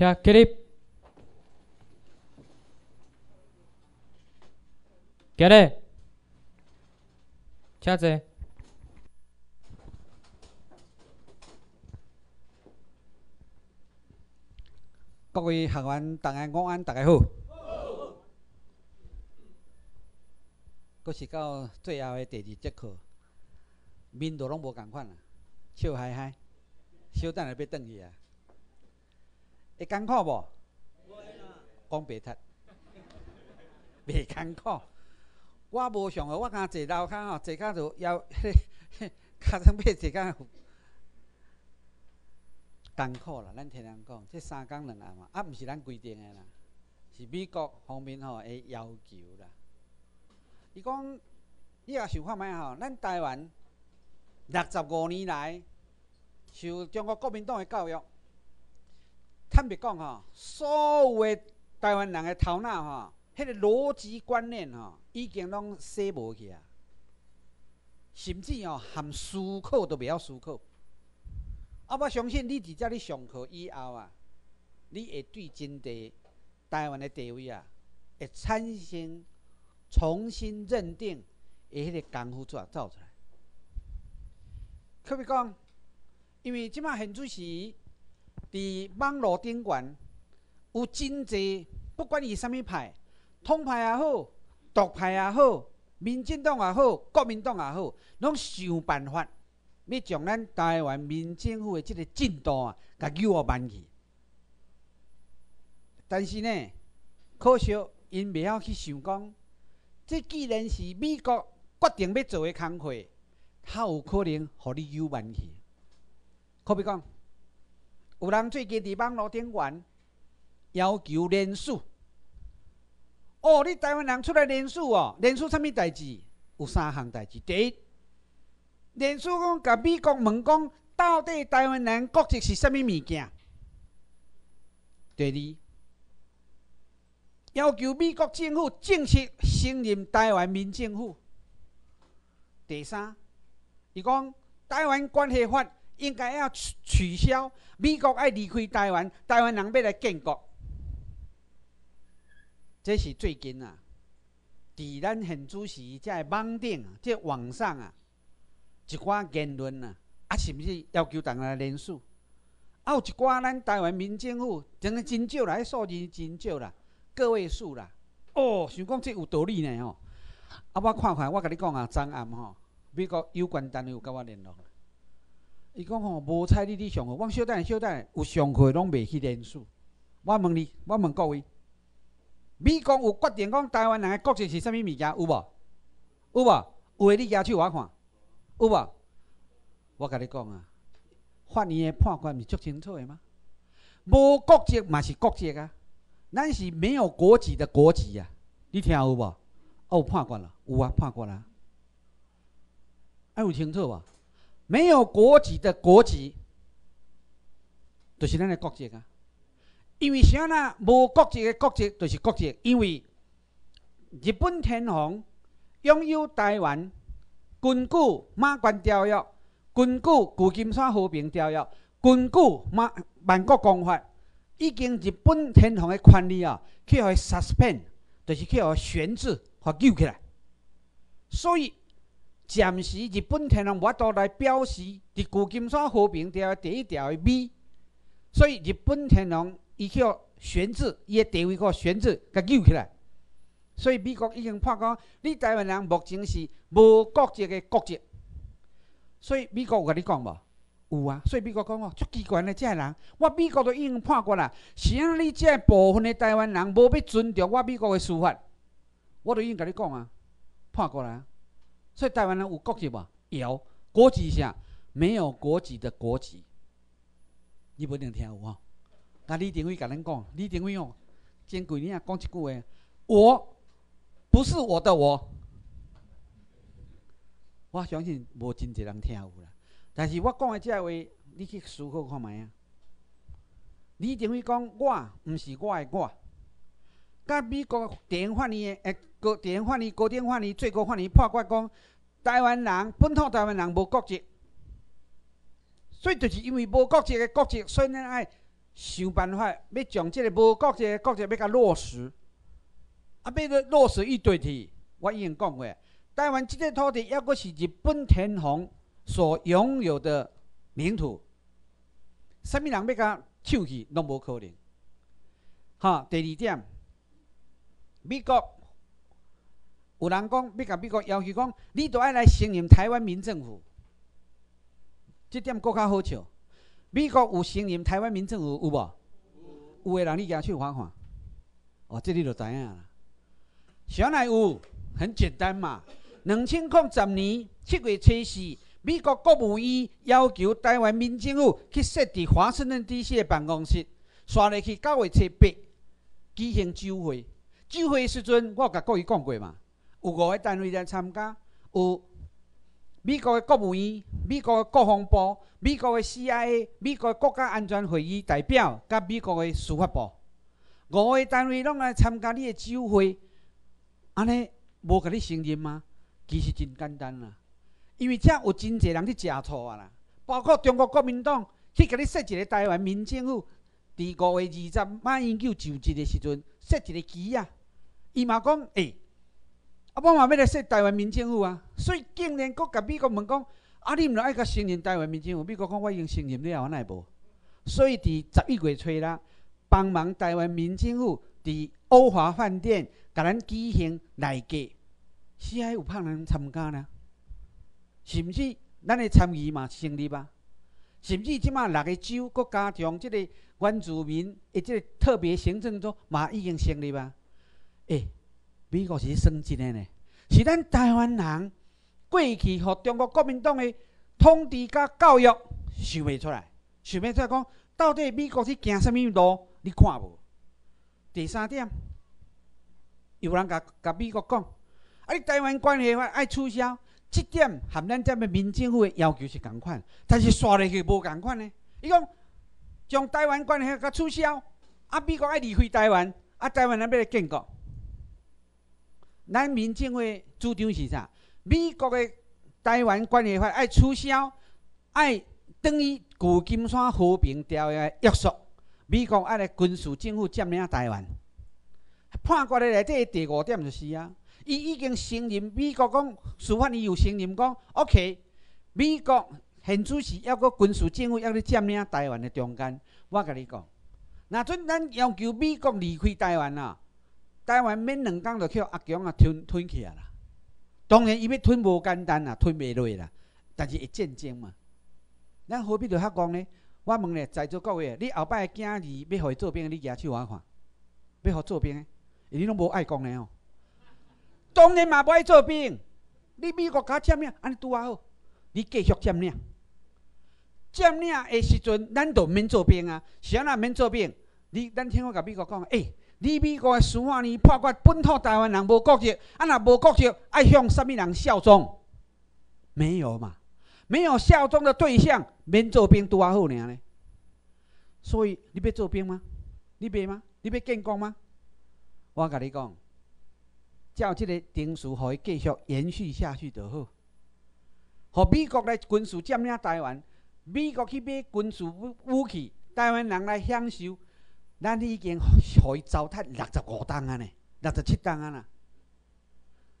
车起立，起立，车坐。各位学员，大家午安，大家好。搁是到最后的第二节课，面都拢无共款啊，笑嗨嗨，小等下要转去啊。会艰苦无？讲白读，袂艰苦。我无上学，我敢坐楼骹吼，坐骹就腰，迄个骹上尾坐骹艰苦啦。咱听人讲，这三工两暗嘛，啊，毋是咱规定的啦，是美国方面吼诶要求啦。伊讲，你也想看觅吼，咱台湾六十五年来受中国国民党的教育，坦白讲吼，所有的台湾人的头脑吼，迄个逻辑观念吼，已经拢洗无去啊，甚至吼含思考都袂晓思考。啊，我相信你伫遮咧上课以后啊，你会对真地台湾的地位啊，会产生。重新认定，诶，迄个功夫怎走出来？可比讲，因为即马现主席伫网络顶悬有真济，不管伊啥物派，统派也好，独派也好，民进党也好，国民党也好，拢想办法要将咱台湾民政府的即个进度啊，甲扭慢去。但是呢，可惜因袂晓去想讲。这既然是美国决定要做的工课，它有可能互你幽慢去。可比讲，有人最近伫网络顶悬要求联署。哦，你台湾人出来联署哦，联署啥物代志？有三项代志。第一，联署讲甲美国问讲，到底台湾人国籍是啥物物件？第二。要求美国政府正式承认台湾民政府。第三，伊讲台湾关系法应该要取消，美国爱离开台湾，台湾人要来建国。这是最近啊，伫咱现主席在网顶、即网上啊，一寡言论啊，啊，是毋是要求大家联署？啊，有一寡咱台湾民政府真个真少啦，迄数字真少啦。个位数啦，哦，想讲这有道理呢吼。啊，我看看，我甲你讲啊，昨暗吼，美国有关单位有甲我联络。伊讲吼，无彩你你上课，我小等小等，有上课拢未去连署。我问你，我问各位，美国有决定讲台湾人的国籍是啥物物件？有无？有无？有诶，你举手我看，有无？我甲你讲啊，法院的判决毋是足清楚诶吗？无国籍嘛是国籍啊。咱是没有国籍的国籍啊，你听有无？哦，判决了，有啊，判决了。还有清楚无？没有国籍的国籍，就是咱的国籍啊。因为啥呢？无国籍的国籍就是国籍，因为日本天皇拥有台湾，根据《马关条约》，根据《旧金山和平条约》，根据《马万国公法》。已经日本天皇的权利啊，去互 suspend，就是去互悬置、互救起来。所以暂时日本天皇无法度来表示伫旧金山和平条约第一条的美，所以日本天皇伊去悬置，伊的地位互悬置，甲救起来。所以美国已经判讲，你台湾人目前是无国籍的国籍。所以美国有甲你讲无？有啊，所以美国讲哦，足奇怪的，这人，我美国都已经判过啦。是安你这部分的台湾人无要尊重我美国的司法，我都已经甲你讲啊，判过来啊。所以台湾人有国籍无？有，国籍啥？没有国籍的国籍，你不一定听有吼。那李登辉甲咱讲，李登辉哦，前几年啊讲一句话，我不是我的我，我相信无真济人听有啦。但是我讲的这话，你去思考看觅啊。你等于讲我毋是我的我，甲美国电影法院诶高电影法院高等法院最高法院判决讲，台湾人本土台湾人无国籍，所以就是因为无国籍的国籍，所以咱爱想办法要将即个无国界国籍要甲落实，啊，要落实一堆去。我已经讲过，台湾即个土地抑阁是日本天皇所拥有的领土，啥物人要甲抢去，拢无可能。哈，第二点，美国有人讲要甲美国要求讲，你都爱来承认台湾民政府，即点搁较好笑。美国有承认台湾民政府有无？有诶人你举手看看。哦，这你就知影啦。啥来有？很简单嘛。两千零十年七月初四，美国国务院要求台湾民政府去设置华盛顿 DC 的办公室，刷入去九月初八举行酒会。酒会时阵，我甲各位讲过嘛，有五个单位来参加，有美国的国务院、美国的国防部。美国的 CIA、美国的国家安全会议代表，甲美国的司法部，五个单位拢来参加你的酒会，安尼无甲你承认吗？其实真简单啦，因为遮有真侪人去食醋啊啦，包括中国国民党去甲你设一个台湾民政府，伫五月二十马英九就职的时阵设一个旗啊，伊嘛讲，诶，我嘛要来说台湾民政府啊，所以竟然搁甲美国问讲。啊！你毋着爱甲承认台湾民政府？美国讲我已经承认了，我奈无？所以伫十一月初啦，帮忙台湾民政府伫欧华饭店甲咱举行内阁，是还有派人参加呢？甚至咱的参与嘛成立吧？甚至即马六个州搁加强即个原住民的即个特别行政组嘛已经成立啊！诶，美国是升级的呢，是咱台湾人。过去，互中国国民党的统治甲教育想袂出来，想袂出来讲，到底美国是行什么路？你看无？第三点，有人甲甲美国讲，啊，你台湾关系法爱取消，即点含咱这边民政府的要求是共款，但是刷入去无共款呢？伊讲将台湾关系法甲取消，啊，美国爱离开台湾，啊，台湾人要来建国，咱民政会主张是啥？美国的台湾关系法爱取消，爱等于旧金山和平条约约束。美国爱来军事政府占领台湾。判决的内底第五点就是啊，伊已经承认美国讲司法伊有承认讲，OK，美国现主是要个军事政府要去占领台湾的中间。我甲你讲，那阵咱要求美国离开台湾啊，台湾免两工就叫阿强啊吞吞起啊啦。当然，伊要吞无简单啦，吞袂落啦，但是会战争嘛。咱何必着遐讲呢？我问咧，在座各位，你后摆囝儿要互伊做兵，你举手我看，要互做兵诶，你拢无爱讲咧哦。当然嘛，无爱做兵。你美国甲占领，安尼拄啊好，你继续占领。占领诶时阵，咱就免做兵啊。啥人免做兵？你咱听我甲美国讲，诶。你美国的司法呢判决本土台湾人无国籍，啊若无国籍，爱向什么人效忠？没有嘛？没有效忠的对象，免做兵拄啊好尔呢。所以你要做兵吗？你要吗？你要建国吗？我甲你讲，照即个定数，互伊继续延续下去就好。互美国来军事占领台湾，美国去买军事武器，台湾人来享受。咱已经互伊糟蹋六十五档啊呢，六十七档啊啦。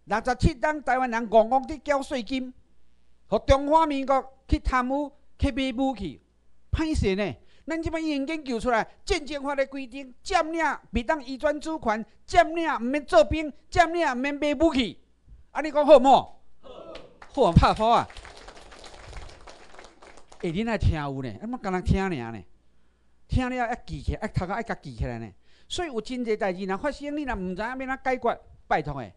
六十七档台湾人戆戆伫缴税金，互中华民国去贪污去买武器，歹势呢？咱即摆已经研究出来，战争法的规定，占领袂当移转主权，占领毋免做兵，占领毋免买武器。啊，你讲好冇？好，好拍好啊！哎，恁爱听有呢？啊，么敢若听尔呢？听了要记起，来，头壳爱甲记起来呢。所以有真济代志若发生，你若毋知影要哪解决，拜托诶，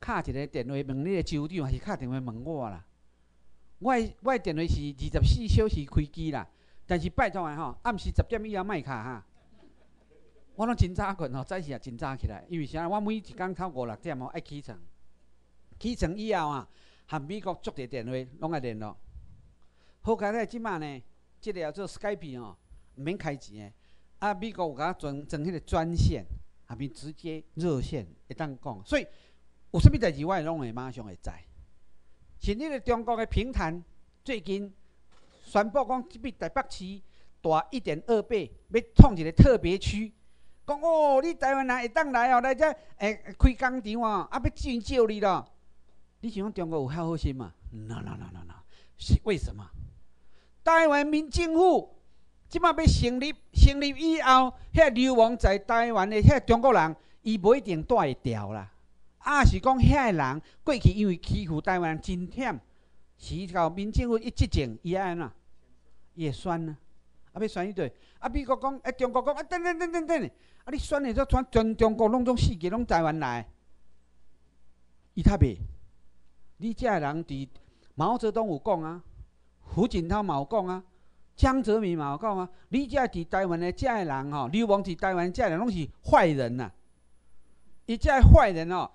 敲一个电话问你诶州长，还是敲电话问我啦。我诶我诶电话是二十四小时开机啦，但是拜托诶吼，暗时十点以后莫敲哈。我拢真早困吼，早时也真早起来，因为啥？我每一工透五六点吼爱起床，起床以后啊，和美国接个电话拢爱联络。好佳咧，即马呢，即个叫做 Skype 吼。毋免开钱诶，啊！美国有甲装装迄个专线，下面直接热线会当讲，所以有啥物代志，我会拢会马上会知。像迄个中国诶平潭最近宣布讲，即笔台北市大一点二倍，要创一个特别区。讲哦，你台湾人会当来哦，来遮诶开工厂哦，啊要进招你咯。你想讲中国有遐好心嘛？no no no no no，是为什么？台湾民政府即摆要成立，成立以后，遐流亡在台湾的遐中国人，伊无一定带会调啦。啊，是讲遐个人过去因为欺负台湾人真忝，是到民政府一执政，伊安怎？伊会选啊，啊要选伊对。啊，美国讲，啊中国讲，啊等等等等等，啊你选的说全全中国拢总四个拢台湾来，伊较袂。你遮个人伫毛泽东有讲啊，胡锦涛嘛有讲啊，江泽民嘛有讲啊，你遮伫台湾的遮个人吼，流亡伫台湾遮个人拢是坏人呐。伊遮个坏人哦，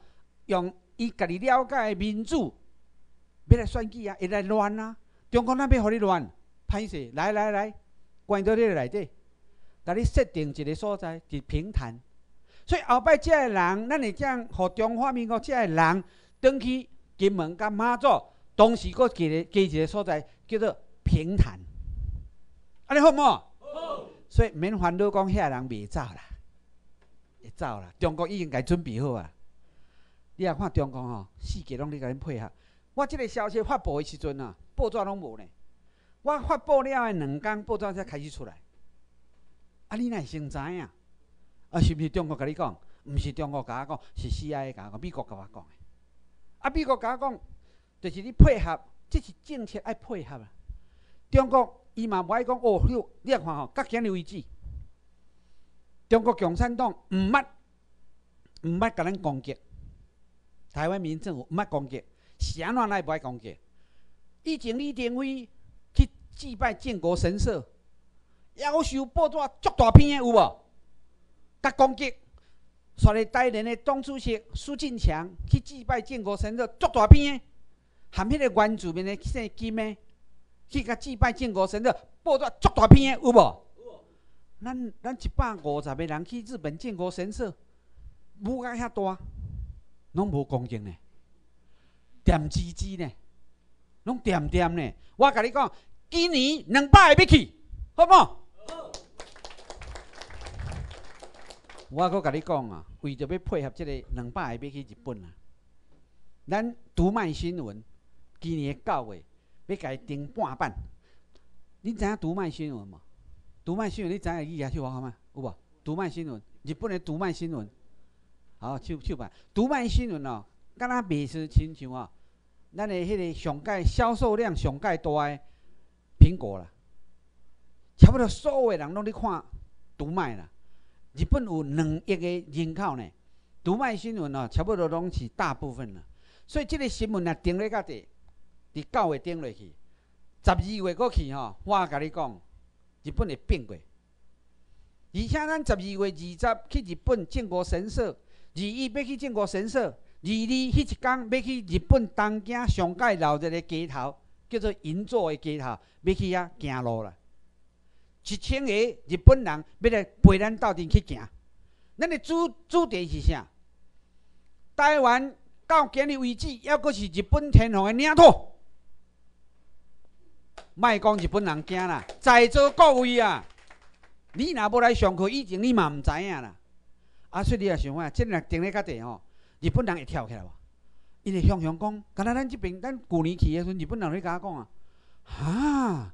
用伊家己了解的民主，要来选举啊，会来乱啊。中国那要互你乱，歹势，来来来，关到你内底，甲你设定一个所在，是平潭。所以后摆遮个人，咱会将互中华民国遮个人，登去。金门甲马祖同时搁一个加一个所在，叫做平潭。安尼好唔好？好。所以免烦恼讲遐人袂走啦，会走啦。中国已经甲准备好啊。你啊看中国吼，四界拢咧甲恁配合。我即个消息发布的时阵啊，报纸拢无呢。我发布了的两天，报纸才开始出来。啊，你会先知影？啊，是毋是中国甲你讲？毋是中国甲我讲，是 CIA 甲我讲，美国甲我讲。啊！美国甲我讲，就是你配合，这是政策爱配合啊。中国伊嘛无爱讲哦，你你看吼，甲今日为止，中国共产党毋捌毋捌甲咱攻击，台湾民政府毋捌攻击，安怎来无爱攻击？以前李登辉去祭拜建国神社，要求报纸足大篇的有无？甲攻击。率咧台联的党主席苏进强去祭拜建国神社，足大篇的，含迄个原住民的姓金的，去甲祭拜建国神社，报纸足大篇的有无？咱咱一百五十个人去日本建国神社，舞甲遐大，拢无恭敬呢，点滋滋呢，拢点点呢。我甲你讲，今年两百个要去，好无？我阁甲你讲啊，为着要配合即个两百个要去日本啊，咱读卖新闻今年九月要甲伊订半版。你知影读卖新闻无？读卖新闻你知影伊也去我好吗？有无？读卖新闻，日本的读卖新闻，好，手手办。读卖新闻哦，敢若袂是亲像哦，咱的迄个上届销售量上届大的苹果啦，差不多所有的人拢咧看读卖啦。日本有两亿个人口呢，读卖新闻哦，差不多拢是大部分啦。所以即个新闻啊，顶咧较地，伫九月顶落去，十二月过去吼，我甲你讲，日本会变过。而且咱十二月二十去日本靖国神社，二一要去靖国神社，二二迄一天要去日本东京上界闹热个街头，叫做银座的街头，要去遐行路啦。一千个日本人要来陪咱斗阵去行，咱的主主题是啥？台湾到今日为止，还阁是日本天皇的领土。莫讲日本人惊啦，在座各位啊，你若要来上课以前，你嘛毋知影啦。啊，所以你也想看，即若定咧较地吼，日本人会跳起来无？因为向向讲，敢若咱即边，咱旧年去诶时阵，日本人咧甲我讲啊，哈，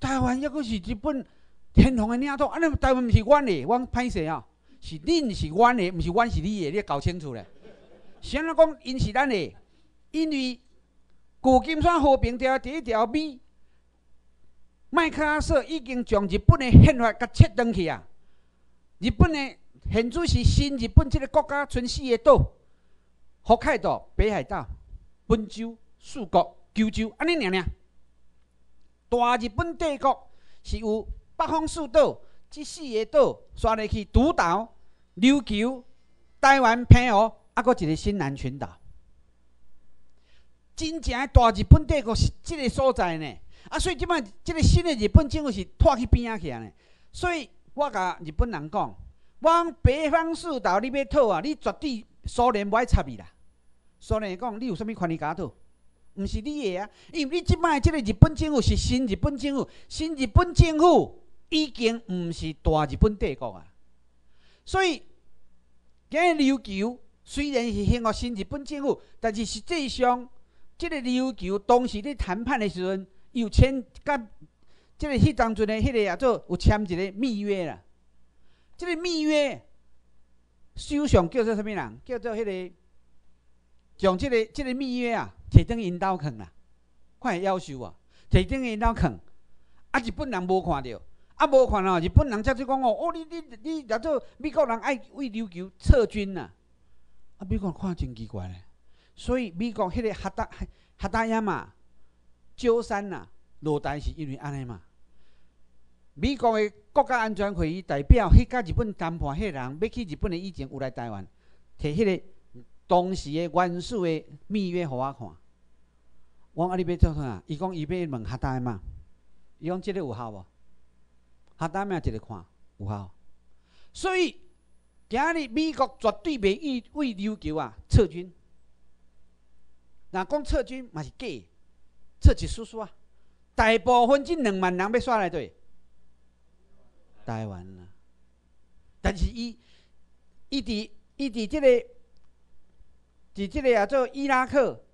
台湾还阁是日本。天皇的领土，啊！你台湾毋是阮的，阮歹势哦，是恁是阮的，毋是阮是你的，你搞清楚咧。谁人讲因是咱的？因为旧金山和平条第一条 B，麦克阿瑟已经将日本的宪法甲切断去啊。日本的现主是新日本这个国家存四个岛：福海岛、北海道、本州、四国、九州，安尼尔尔。大日本帝国是有。北方四岛，即四个岛刷入去，独岛、琉球、台湾、澎湖，啊，搁一个新南群岛。真正的大日本帝国是即个所在呢。啊，所以即摆即个新诶日本政府是拖去边仔去呢。所以我甲日本人讲，我北方四岛你要讨啊，你绝对苏联无爱插你啦。苏联讲你有啥物权利甲讨？毋是你诶啊，因为你即摆即个日本政府是新日本政府，新日本政府。已经毋是大日本帝国啊。所以，今日琉球虽然是兴予新日本政府，但是实际上，即个琉球当时咧谈判的时阵，有签甲即个迄当阵的迄个也做有签一个密约啦。即个密约，首相叫做啥物人？叫做迄个，将即个即个密约啊，摕等引导坑啦，看会夭寿啊，摕等引导坑，啊，日本人无看着。啊，无看哦，日本人则去讲哦，哦，你你你，若做美国人爱为琉球撤军呐，啊，美国人看真奇怪咧。所以美国迄个哈达哈达亚嘛，鸠山呐，落台是因为安尼嘛。美国的国家安全会议代表去甲日本谈判，迄人要去日本的以前有来台湾，摕迄个当时的原始的密约互我看。我讲啊你要做啥？伊讲伊要问哈达亚嘛，伊讲即个有效无？哈达咩一个看有效，所以今日美国绝对袂意为琉球啊撤军。若讲撤军嘛是假，撤一输输啊。大部分即两万人要刷来对台湾啦。但是伊伊伫伊伫即个伫即个啊做伊拉克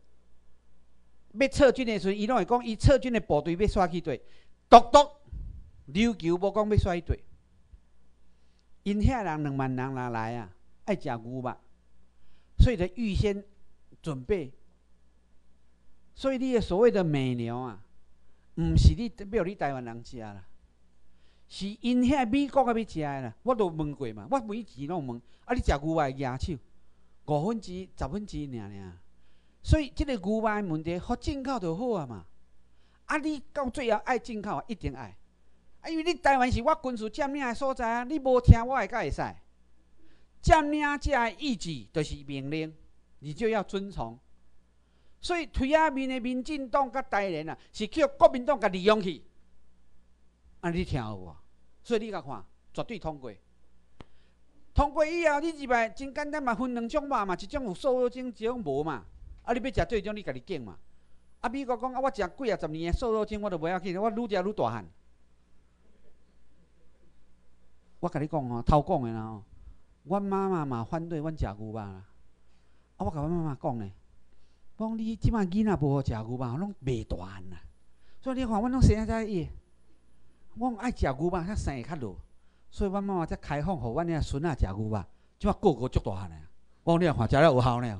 要撤军的时阵，伊拢会讲伊撤军的部队要刷去对，独独。琉球无讲要衰退，因遐人两万人来啊，爱食牛肉，所以得预先准备。所以你的所谓的美牛啊，毋是你比如你台湾人食啦，是因遐美国个要食啦。我都问过嘛，我每次拢问，啊，你食牛肉野手五分之十分之尔尔，所以即个牛肉问题，互进口就好啊嘛。啊，你到最后爱进口啊，一定爱。啊，因为你台湾是我军事占领的所在啊，你无听我的，才会使。占领者的意志就是命令，你就要遵从。所以推下面的民进党甲台联啊，是叫国民党甲利用去。啊，你听有无？所以你甲看，绝对通过。通过以后，你入来真简单嘛，分两种肉嘛，一种有瘦肉精，一种无嘛。啊，你要食对种，你家己拣嘛。啊，美国讲啊，我食几啊十年的瘦肉精，我都袂要紧，我愈食愈大汉。我甲你讲哦，偷讲的啦哦。阮妈妈嘛反对阮食牛肉啦。啊，我甲阮妈妈讲呢，讲你即摆囡仔无好食牛肉，拢袂大汉啊。所以你看，阮拢生啊在伊，我爱食牛肉，遐生会较落。所以阮妈妈才开放，互阮遐孙仔食牛肉，即摆个个足大汉咧。我讲你看，食了有效咧。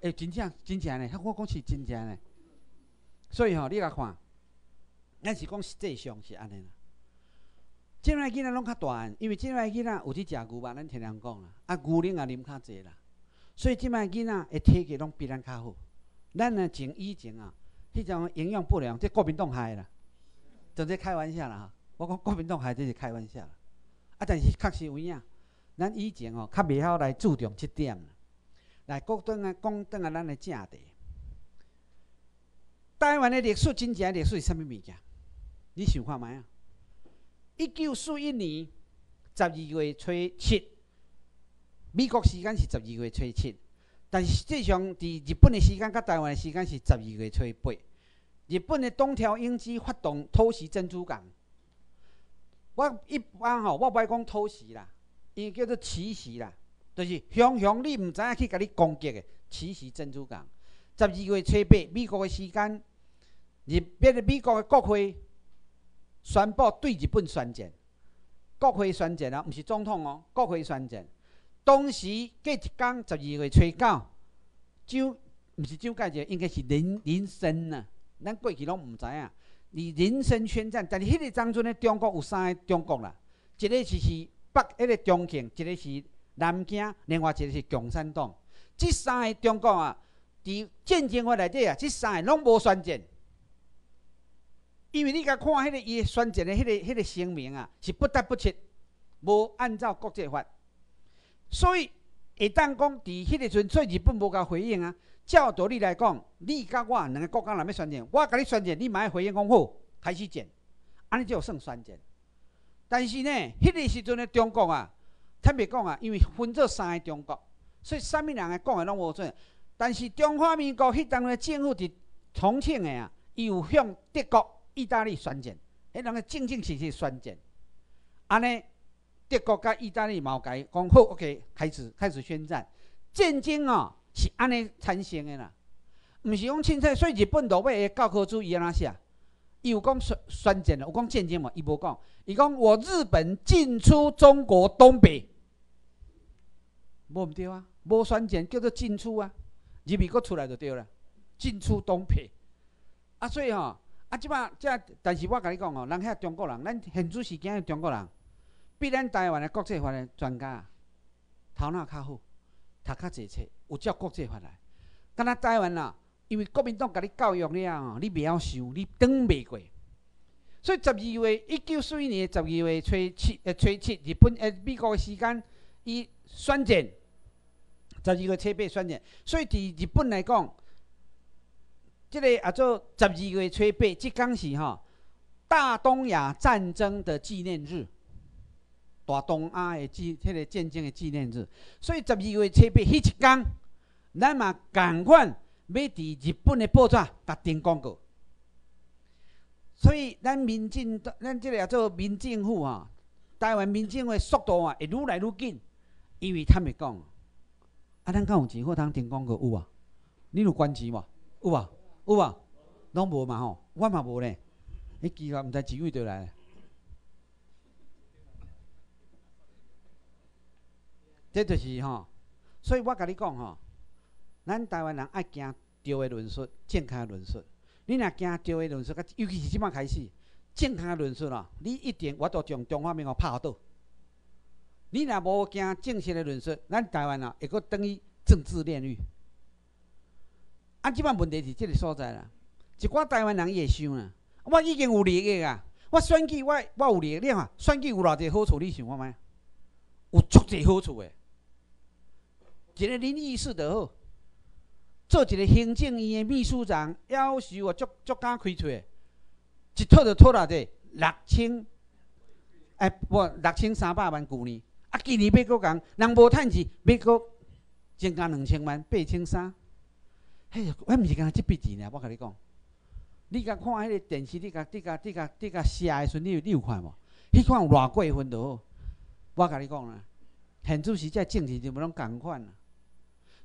诶，真正真正咧，我讲是真正呢。所以吼，你甲看，咱是讲实际上是安尼啦。即摆囡仔拢较大汉，因为即摆囡仔有去食牛肉，咱听人讲啦，啊牛奶也啉较济啦，所以即摆囡仔的体格拢比咱较好。咱呢前以前啊，迄种营养不良，即国民党害啦，就在开玩笑啦。我讲国民党害，这是开玩笑啦。啊，但是确实有影，咱以前哦较袂晓来注重即点。来，讲转啊，讲转啊，咱的正题。台湾的历史真正历史是啥物物件？你想看觅啊？一九四一年十二月初七，美国时间是十二月初七，但实际上伫日本的时间甲台湾的时间是十二月初八。日本的东条英机发动偷袭珍珠港，我一般吼，我不爱讲偷袭啦，伊叫做奇袭啦，就是雄雄你毋知影去甲你攻击的奇袭珍珠港。十二月初八，美国的时间，日本的美国的国会。宣布对日本宣战，国会宣战啊，毋是总统哦，国会宣战。当时过一天，十二月初九，就毋是蒋介石，应该是林林森呐。咱过去拢毋知影，你林森宣战，但是迄个当阵咧，中国有三个中国啦，一个是是北迄个重庆，一个是南京，另外一个是共产党。即三个中国啊，伫战争法内底啊，即三个拢无宣战。因为你甲看迄个伊宣战的迄个迄个声明啊，是不得不切，无按照国际法，所以会当讲伫迄个阵，做日本无甲回应啊。照道理来讲，你甲我两个国家若要宣战，我甲你宣战，你嘛爱回应讲好，开始战，安尼就算宣战。但是呢，迄个时阵的中国啊，坦白讲啊，因为分做三个中国，所以啥物人诶讲诶拢无准。但是中华民国迄当的政府伫重庆诶啊，伊有向德国。意大利宣战，迄两个正正式式宣战。安尼，德国甲意大利毛改讲好，OK，开始开始宣战。战争哦，是安尼产生的啦，毋是讲凊彩。所以日本落尾的教科书伊安怎写？伊有讲宣宣战有讲战争嘛？伊无讲，伊讲我日本进出中国东北，无毋对啊，无宣战叫做进出啊，入面搁出来就对了，进出东北。啊，所以吼，啊，即摆即，但是我甲你讲吼，人遐中国人，咱现主时间的中国人，比咱台湾的国际法的专家头脑较好，读较济册，有照国际法来。敢若台湾啊，因为国民党甲你教育了，你袂晓想，你当袂过。所以十二月一九四一年十二月初七，呃，初七，日本呃美国的时间，伊宣战，十二月初八宣战。所以伫日本来讲，即个啊做十二月初八，即讲是吼大东亚战争的纪念日，大东亚的纪，迄个战争的纪念日。所以十二月七八迄一天，咱嘛共款要伫日本的报纸甲登广告。所以咱民政，咱即个啊做民政府吼，台湾民政的速度啊会愈来愈紧，因为他们讲，啊咱敢有钱好通登广告有啊？你有捐钱无？有啊？有啊，拢无嘛吼，我嘛无咧。迄机构毋知几位就来，这就是吼。所以我甲你讲吼，咱台湾人爱行对的论述，健康的论述。你若行对的论述，尤其是即摆开始，健康的论述咯，你一定我都从中华民国拍倒。你若无行正式的论述，咱台湾啊会阁等于政治炼狱。啊，即摆问题是即个所在啦。一寡台湾人伊会想啊，我已经有利益啊，我选举我我有利益，你看选举有偌济好处，你想看觅？有足济好处诶。一个恁意思就好，做一个行政院诶秘书长，要求我足足敢开喙，一套就套偌济六千，哎，无六千三百万旧年，啊，今年要阁讲，人无趁钱，要阁增加两千万，八千三。嘿，我毋是讲即笔钱尔，我甲你讲，你甲看迄个电视，你甲、你甲、你甲、你甲写诶时阵，你有你有看无？迄款有偌过分著好。我甲你讲啦，现主席在政治就无拢共款啦。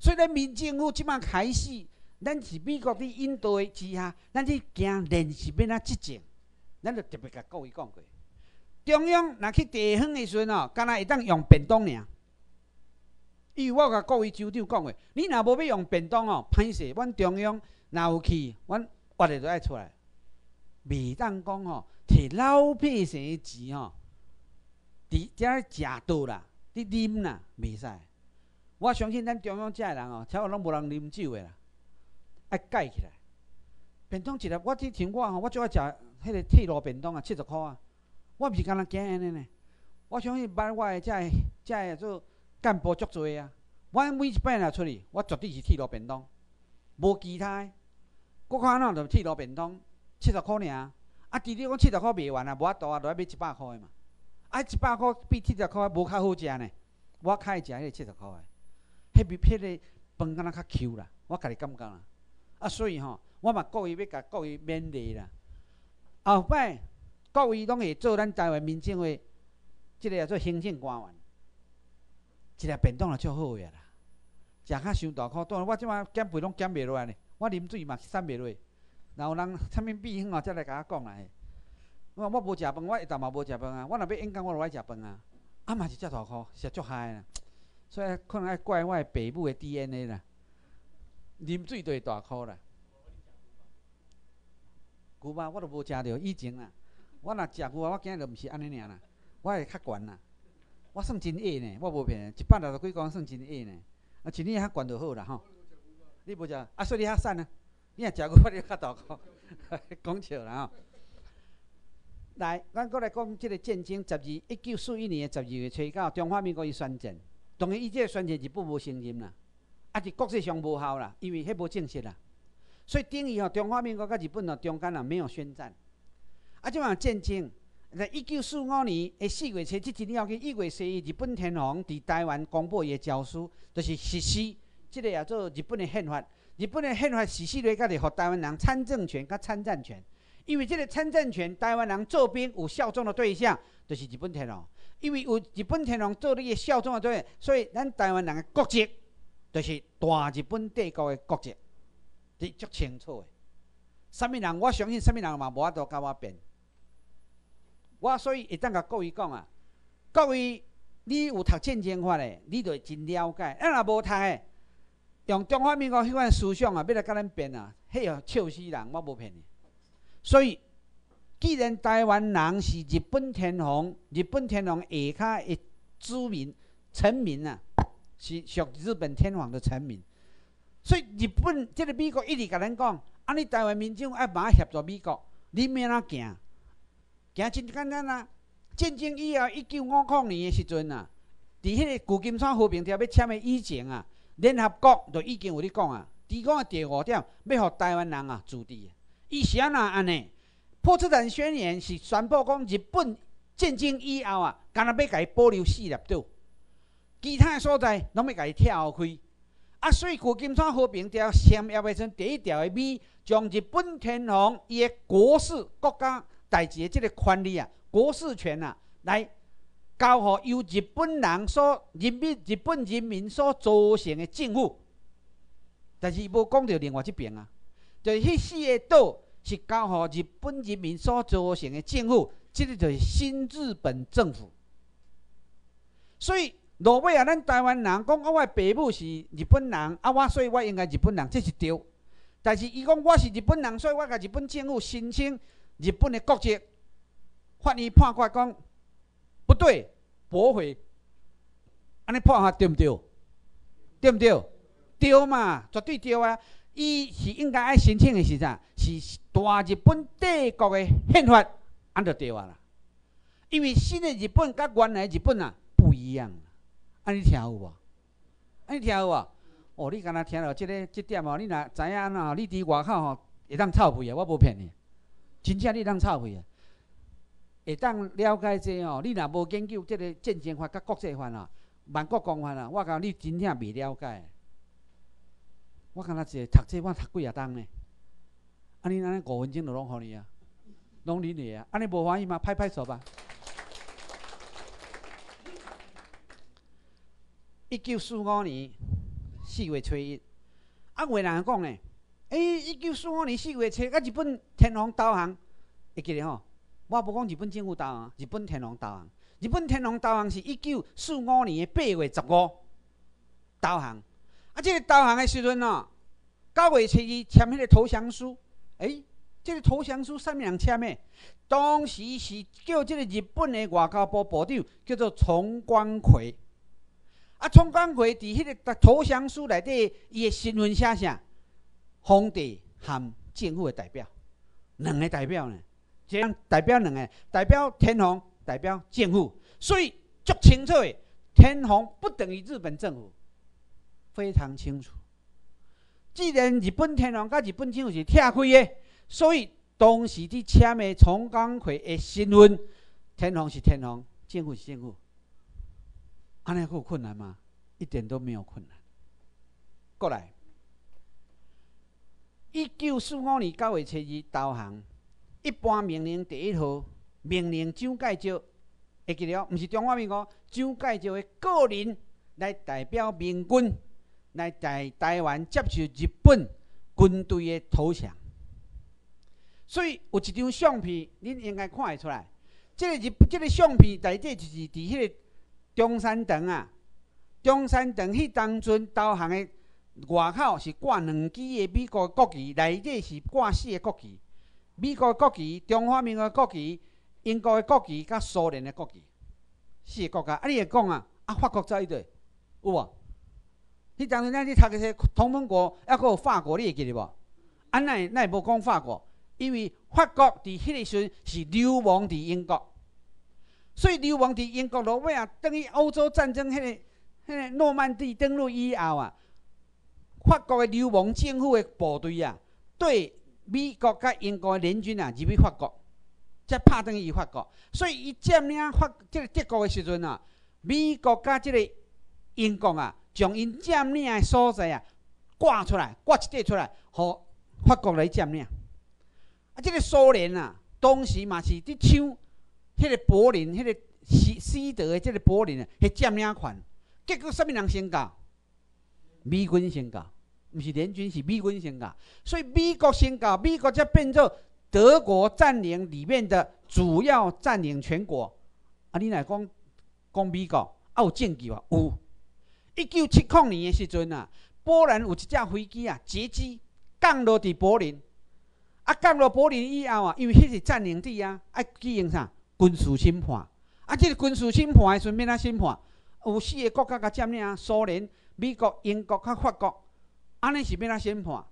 所以咱民政府即摆开始，咱是美国伫引导诶之下，咱去行练习要哪执政，咱就特别甲各位讲过。中央若去地方诶时阵哦，敢若会当用便当尔。伊我甲各位州长讲话，你若无要用便当哦，歹势，阮中央若有去，阮活着都爱出来。袂当讲吼，摕老百姓诶钱吼，伫遮食倒啦，伫啉啦，袂使。我相信咱中央遮诶人哦，超拢无人啉酒诶啦，爱改起来。便当一粒，我即像我吼，我最爱食迄个铁路便当啊，七十箍啊。我毋是干那惊安尼呢，我相信把我诶遮诶遮诶做。干部足侪啊！我每一摆若出去，我绝对是铁路便当，无其他。我看喏，就铁路便当，七十箍尔。啊，弟弟讲七十箍卖完啊，无法度啊，落来买一百箍诶嘛。啊，一百箍比七十箍无较好食呢。我较爱食迄个七十箍诶，迄比迄个饭敢若较 Q 啦。我家己感觉啦。啊，所以吼，我嘛故意要甲各位勉励啦。后摆各位拢会做咱台湾民政的，即个叫做行政官员。一粒便当就足好个啦，食较伤大块，当我即摆减肥拢减袂落来呢。我啉水嘛是瘦袂落，然后人啥物秘方啊，则来甲我讲啦。我我无食饭，我一昼嘛无食饭啊。我若要演讲，我就爱食饭啊。啊嘛是遮大块，是足嗨啦。所以可能爱怪我爸母的 DNA 啦。啉水都会大块啦。牛肉我都无食着，以前啊，我若食牛肉，我今日就毋是安尼尔啦，我会较悬啦。我算真矮呢，我无骗，一百六十几公算真矮呢。啊，像你较悬就好啦吼。你无食，啊，所以你较瘦啊。你若食过，你较大个，讲笑啦吼。来，咱过来讲即个战争，十二一九四一年的十二月初九，中华民国伊宣战，当然伊即个宣战日本无承认啦，啊，是国际上无效啦，因为迄无正式啦。所以等于吼，中华民国甲日本哦中间啊没有宣战，啊，即嘛战争。在一九四五年诶四月初，即一了去一月十一，日本天皇伫台湾公布伊诶诏书，就是实施即个也做日本诶宪法。日本诶宪法实施咧，甲是互台湾人参政权甲参战权。因为这个参政权，台湾人做兵有效忠的对象，就是日本天皇。因为有日本天皇做你的效忠的对象，所以咱台湾人的国籍，就是大日本帝国的国籍，这足清楚的。什么人？我相信什么人嘛，无法度甲我变。我所以会当甲各位讲啊，各位，你有读战争法的，你就真了解。咱若无读的，用中华民国迄款思想啊，要来甲咱变啊，迄个笑死人，我无骗你。所以，既然台湾人是日本天皇，日本天皇下骹的子民、臣民啊，是属日本天皇的臣民，所以日本即个美国一直甲咱讲。啊！你台湾民众爱马协助美国，你免哪行？行真简单啊！战争以后，一九五零年的时阵啊，伫迄个旧金山和平条约签的以前啊，联合国就已经有咧讲啊，提讲的第五点要互台湾人啊驻地。伊是安怎安尼？破产党宣言是宣布讲日本战争以后啊，干若要甲伊保留四粒岛，其他所在拢要甲伊跳开。啊，所以旧金山和平条签约的时阵，第一条的美。将日本天皇伊个国事国家代志的即个权利啊，国事权啊，来交互由日本人所人民、日本人民所组成的政府。但是伊无讲到另外一边啊，就是迄四个岛是交互日本人民所组成的政府，即个就是新日本政府。所以落尾啊，咱台湾人讲，我爸母是日本人，啊，我所以我应该日本人，这是对。但是，伊讲我是日本人，所以我甲日本政府申请日本的国籍。法院判决讲不对，驳回。安尼判法对毋对？对毋对？对嘛，绝对对啊！伊是应该爱申请的是啥？是大日本帝国的宪法，安就对啊啦。因为新的日本甲原来日本啊不一样。安尼听有无？安尼听有无？哦，你敢若听到即个即点哦？你若知影喏，你伫外口吼会当臭屁啊！我无骗你，真正你当臭屁啊！会当了解这哦？你若无研究即个战争法甲国际法啊、万国公法啊，我讲你真正未了解。我敢若一个读这我读几啊档呢？安尼安尼五分钟就拢互你啊，拢你嚟啊！安尼无欢喜吗？拍拍手吧。一九四五年。四月初一，啊，为人讲呢？诶，一九四五年四月初，啊，日本天皇导航，会记得吼？我无讲日本政府导航，日本天皇导航。日本天皇导航是一九四五年的八月十五导航。啊，这个导航的时阵哦，九月初二签迄个投降书。诶，这个投降书上面人签的？当时是叫这个日本的外交部部长叫做重光葵。啊，冲光葵伫迄个投降书内底，伊的身份写啥？皇帝含政府的代表，两个代表呢？这样代表两个，代表天皇，代表政府，所以足清楚的，天皇不等于日本政府，非常清楚。既然日本天皇甲日本政府是拆开的，所以当时伫签的重光会的新闻，天皇是天皇，政府是政府。安尼有困难吗？一点都没有困难。过来，一九四五年九月七日投降，一般命令第一号命令蒋介石，会记了，毋是中华民国蒋介石的个人来代表民军来在台湾接受日本军队的投降。所以有一张相片，恁应该看会出来。这个日，这个相片内底就是伫迄个。中山堂啊，中山堂迄当阵导航的外口是挂两支的美国国旗，内底是挂四个国旗：美国国旗、中华民国国旗、英国的国旗、甲苏联的国旗，四个国家。啊，你会讲啊？啊，法国在对，有无？迄当阵咱去读个些同盟国，抑佫有法国，你会记得无？啊，会那无讲法国，因为法国伫迄个时阵是流亡伫英国。所以流亡伫英国落尾啊，等于欧洲战争迄个、迄个诺曼底登陆以后啊，法国的流亡政府的部队啊，对美国甲英国的联军啊，入去法国，才拍等于法国。所以伊占领法即个德国的时阵啊，美国甲即个英国啊，将因占领的所在啊，挂出来，挂一块出来，互法国来占领。啊，即个苏联啊，当时嘛是伫抢迄个柏林，迄个西西德的即个柏林啊，迄占领权。结果什么人先搞？美军先搞，毋是联军，是美军先搞。所以美国先搞，美国才变做德国占领里面的主要占领全国。啊，你来讲讲美国，啊有证据啊？有。一九七零年的时阵啊，波兰有一架飞机啊，劫机降落伫柏林。啊，降落柏林以后啊，因为迄是占领地啊，啊，进行啥军事侵犯。啊，即个军事侵犯的时阵，免哪侵犯？有四个国家甲占领啊，苏联、美国、英国甲法国，安尼是免哪侵犯？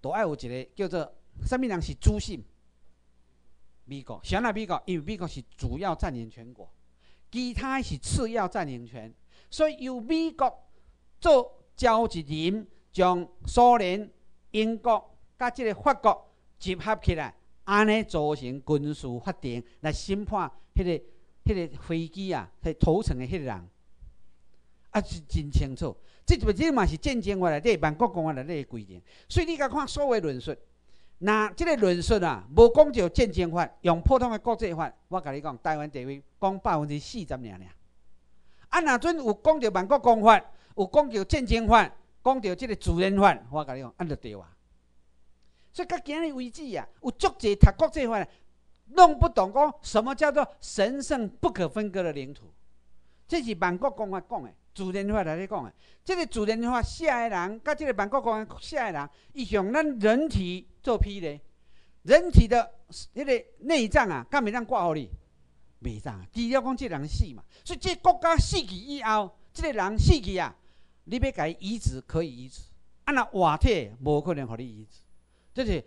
都爱有一个叫做啥物人是主信？美国，啥来美国？因为美国是主要占领全国，其他是次要占领权。所以由美国做召集人，将苏联、英国甲即个法国集合起来，安尼组成军事法庭来审判迄个、迄个飞机啊，迄头层的迄个人，啊是真清楚。即就即嘛是战争法内底、万国公法内底规定。所以你甲看所谓论述，那即个论述啊，无讲着战争法，用普通的国际法，我甲你讲，台湾地位讲百分之四十尔尔。啊，若阵有讲着万国公法，有讲着战争法，讲着即个自然法，我甲你讲，安就对啊。所以到今日为止啊，有足侪读国际法，弄不懂讲什么叫做神圣不可分割的领土。这是万国公法讲的，自然法来咧讲的。这个自然法写的人，甲即个万国公法写的人，伊向咱人体做批的，人体的迄个内脏啊，敢袂当挂互你？袂当，除了讲即个人死嘛，所以即个国家死去以后，即个人死去啊，你要伊移植可以移植，啊若活体无可能互你移植。这是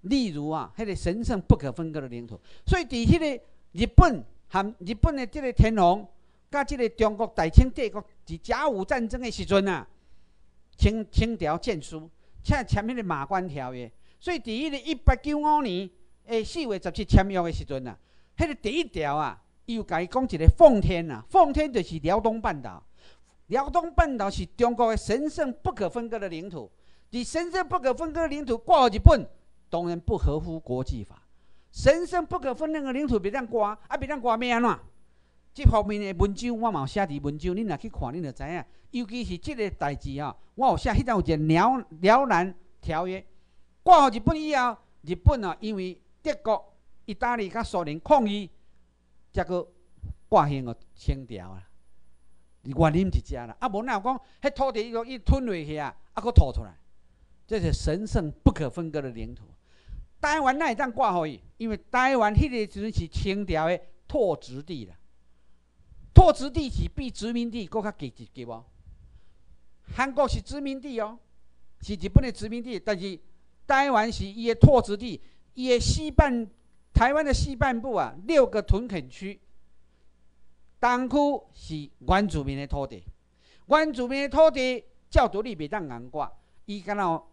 例如啊，迄个神圣不可分割的领土。所以伫迄个日本含日本的即个天皇，甲即个中国大清帝国伫甲午战争的时阵啊，清清朝建书，签签迄个马关条约。所以伫迄个一八九五年诶四月十七签约的时阵啊。迄个第一条啊，伊有甲伊讲一个奉天啊，奉天就是辽东半岛。辽东半岛是中国的神圣不可分割的领土。你神圣不可分割的领土挂日本，当然不合乎国际法。神圣不可分割的领土别当挂，啊别当挂咩安怎？这方面的文章我嘛有写伫文章，恁若去看，恁就知影。尤其是即个代志啊，我有写迄张有一个辽辽南条约，挂好日本以后，日本啊因为德国。意大利甲苏联抗议，则个挂兴个清朝啊，原因一只啦。啊，无哪有讲，迄土地伊个伊吞落去啊，啊，佫吐出来，这是神圣不可分割的领土。台湾那会当挂互伊，因为台湾迄个时阵是清朝的拓殖地啦。拓殖地是比殖民地佫较低一级无？韩国是殖民地哦，是日本的殖民地，但是台湾是伊的拓殖地，伊的西半。台湾的西半部啊，六个屯垦区，东区是原住民的土地，原住民的土地照独立袂当硬挂，伊敢若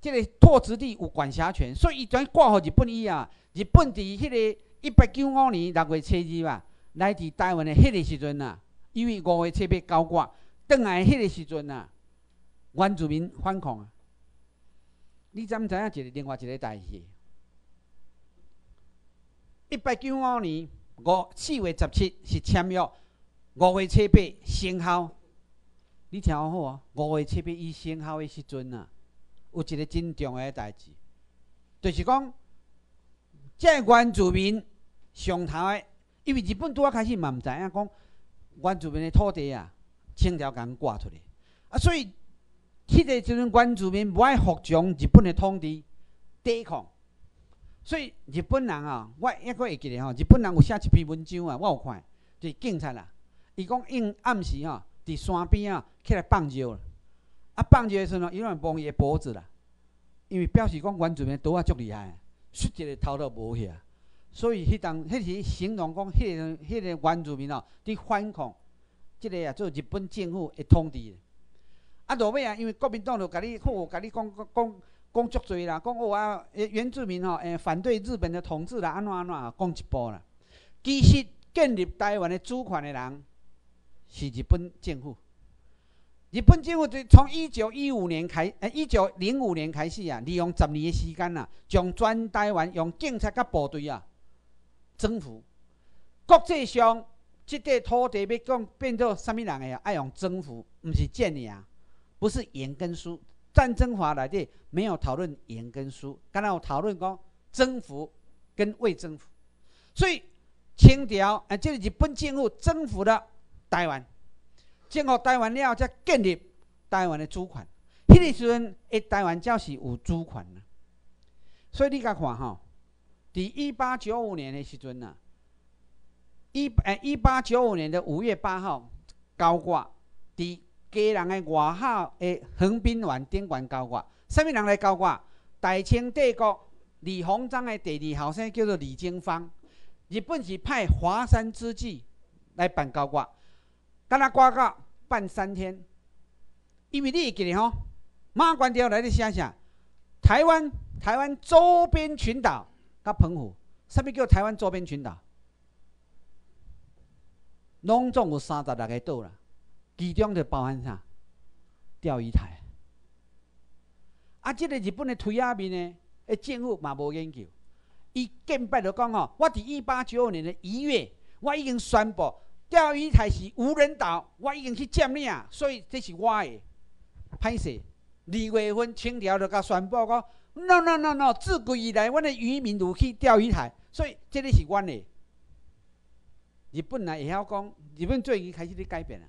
即个拓殖地有管辖权，所以伊转挂互日本伊啊，日本伫迄个一八九五年六月初二吧，来自台湾的迄个时阵啊，因为五月七八交挂，转来迄个时阵啊，原住民反抗啊，你知毋知影一个另外一个代志？一八九五年五四月十七是签约，五月七八生效。你听好啊，五月七八伊生效的时阵啊，有一个真重要的代志，就是讲，这原住民上头的，因为日本拄啊开始嘛毋知影讲，原住民的土地啊，清朝共挂出来，啊，所以，迄个时阵原住民无爱服从日本的统治，抵抗。所以日本人啊，我抑阁会记得吼，日本人有写一篇文章啊，我有看，就是警察啦。伊讲因暗时吼，伫山边啊起来放尿，啊放尿的时阵，伊拢摸伊的脖子啦，因为表示讲原住民刀啊足厉害，瞬一个头都无去啊。所以迄当迄时形容讲，迄个迄个原住民哦，伫反抗，即个啊做日本政府的统治。啊落尾啊，因为国民党就甲你好，甲你讲讲。讲足多啦，讲哦啊，原住民吼，诶，反对日本的统治啦，安怎安怎讲一波啦。其实建立台湾的主权的人是日本政府。日本政府就从一九一五年开，诶，一九零五年开始啊，利用十年的时间啊，将全台湾用警察甲部队啊征服。国际上，即块土地要讲变做啥物人诶啊？爱用征服，毋是建啊，不是言跟书。战争法内底没有讨论言跟输，刚才有讨论讲征服跟未征服。所以清朝啊，即个日本政府征服了台湾。征服台湾了，才建立台湾的主权。迄个时阵，诶，台湾才是有主权啊。所以你甲看吼，伫一八九五年的时阵呐，一诶一八九五年的五月八号，高挂伫家人诶外口诶横滨湾顶悬高挂。啥物人来高挂？大清帝国李鸿章诶第二后生叫做李经方。日本是派华山之计来办高挂。敢若挂到办三天，因为你会记得吼，马关条来咧写啥？台湾台湾周边群岛甲澎湖，啥物叫台湾周边群岛？拢总有三十六个岛啦，其中就包含啥？钓鱼台。啊，即个日本的推下面呢，诶，政府嘛无研究，伊见摆就讲吼，我伫一八九五年的一月，我已经宣布。钓鱼台是无人岛，我已经去占领，所以这是我的。歹势，二月份清朝就甲宣布讲，no no no no，自古以来，阮的渔民都去钓鱼台，所以这里是阮的。日本啊会晓讲，日本最近开始咧改变啊，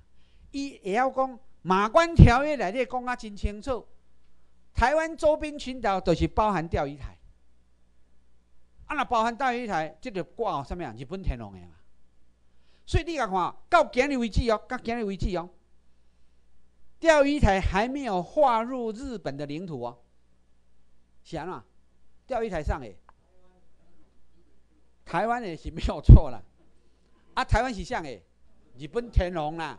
伊会晓讲《马关条约》内底讲啊真清楚，台湾周边群岛都是包含钓鱼台。啊，若包含钓鱼台，即就挂啥物啊？日本天皇的嘛。所以你甲看，到今日为止哦，到今日为止哦，钓鱼台还没有划入日本的领土哦。是安怎？钓鱼台上诶，台湾诶是没有错啦。啊，台湾是啥诶？日本天皇啦。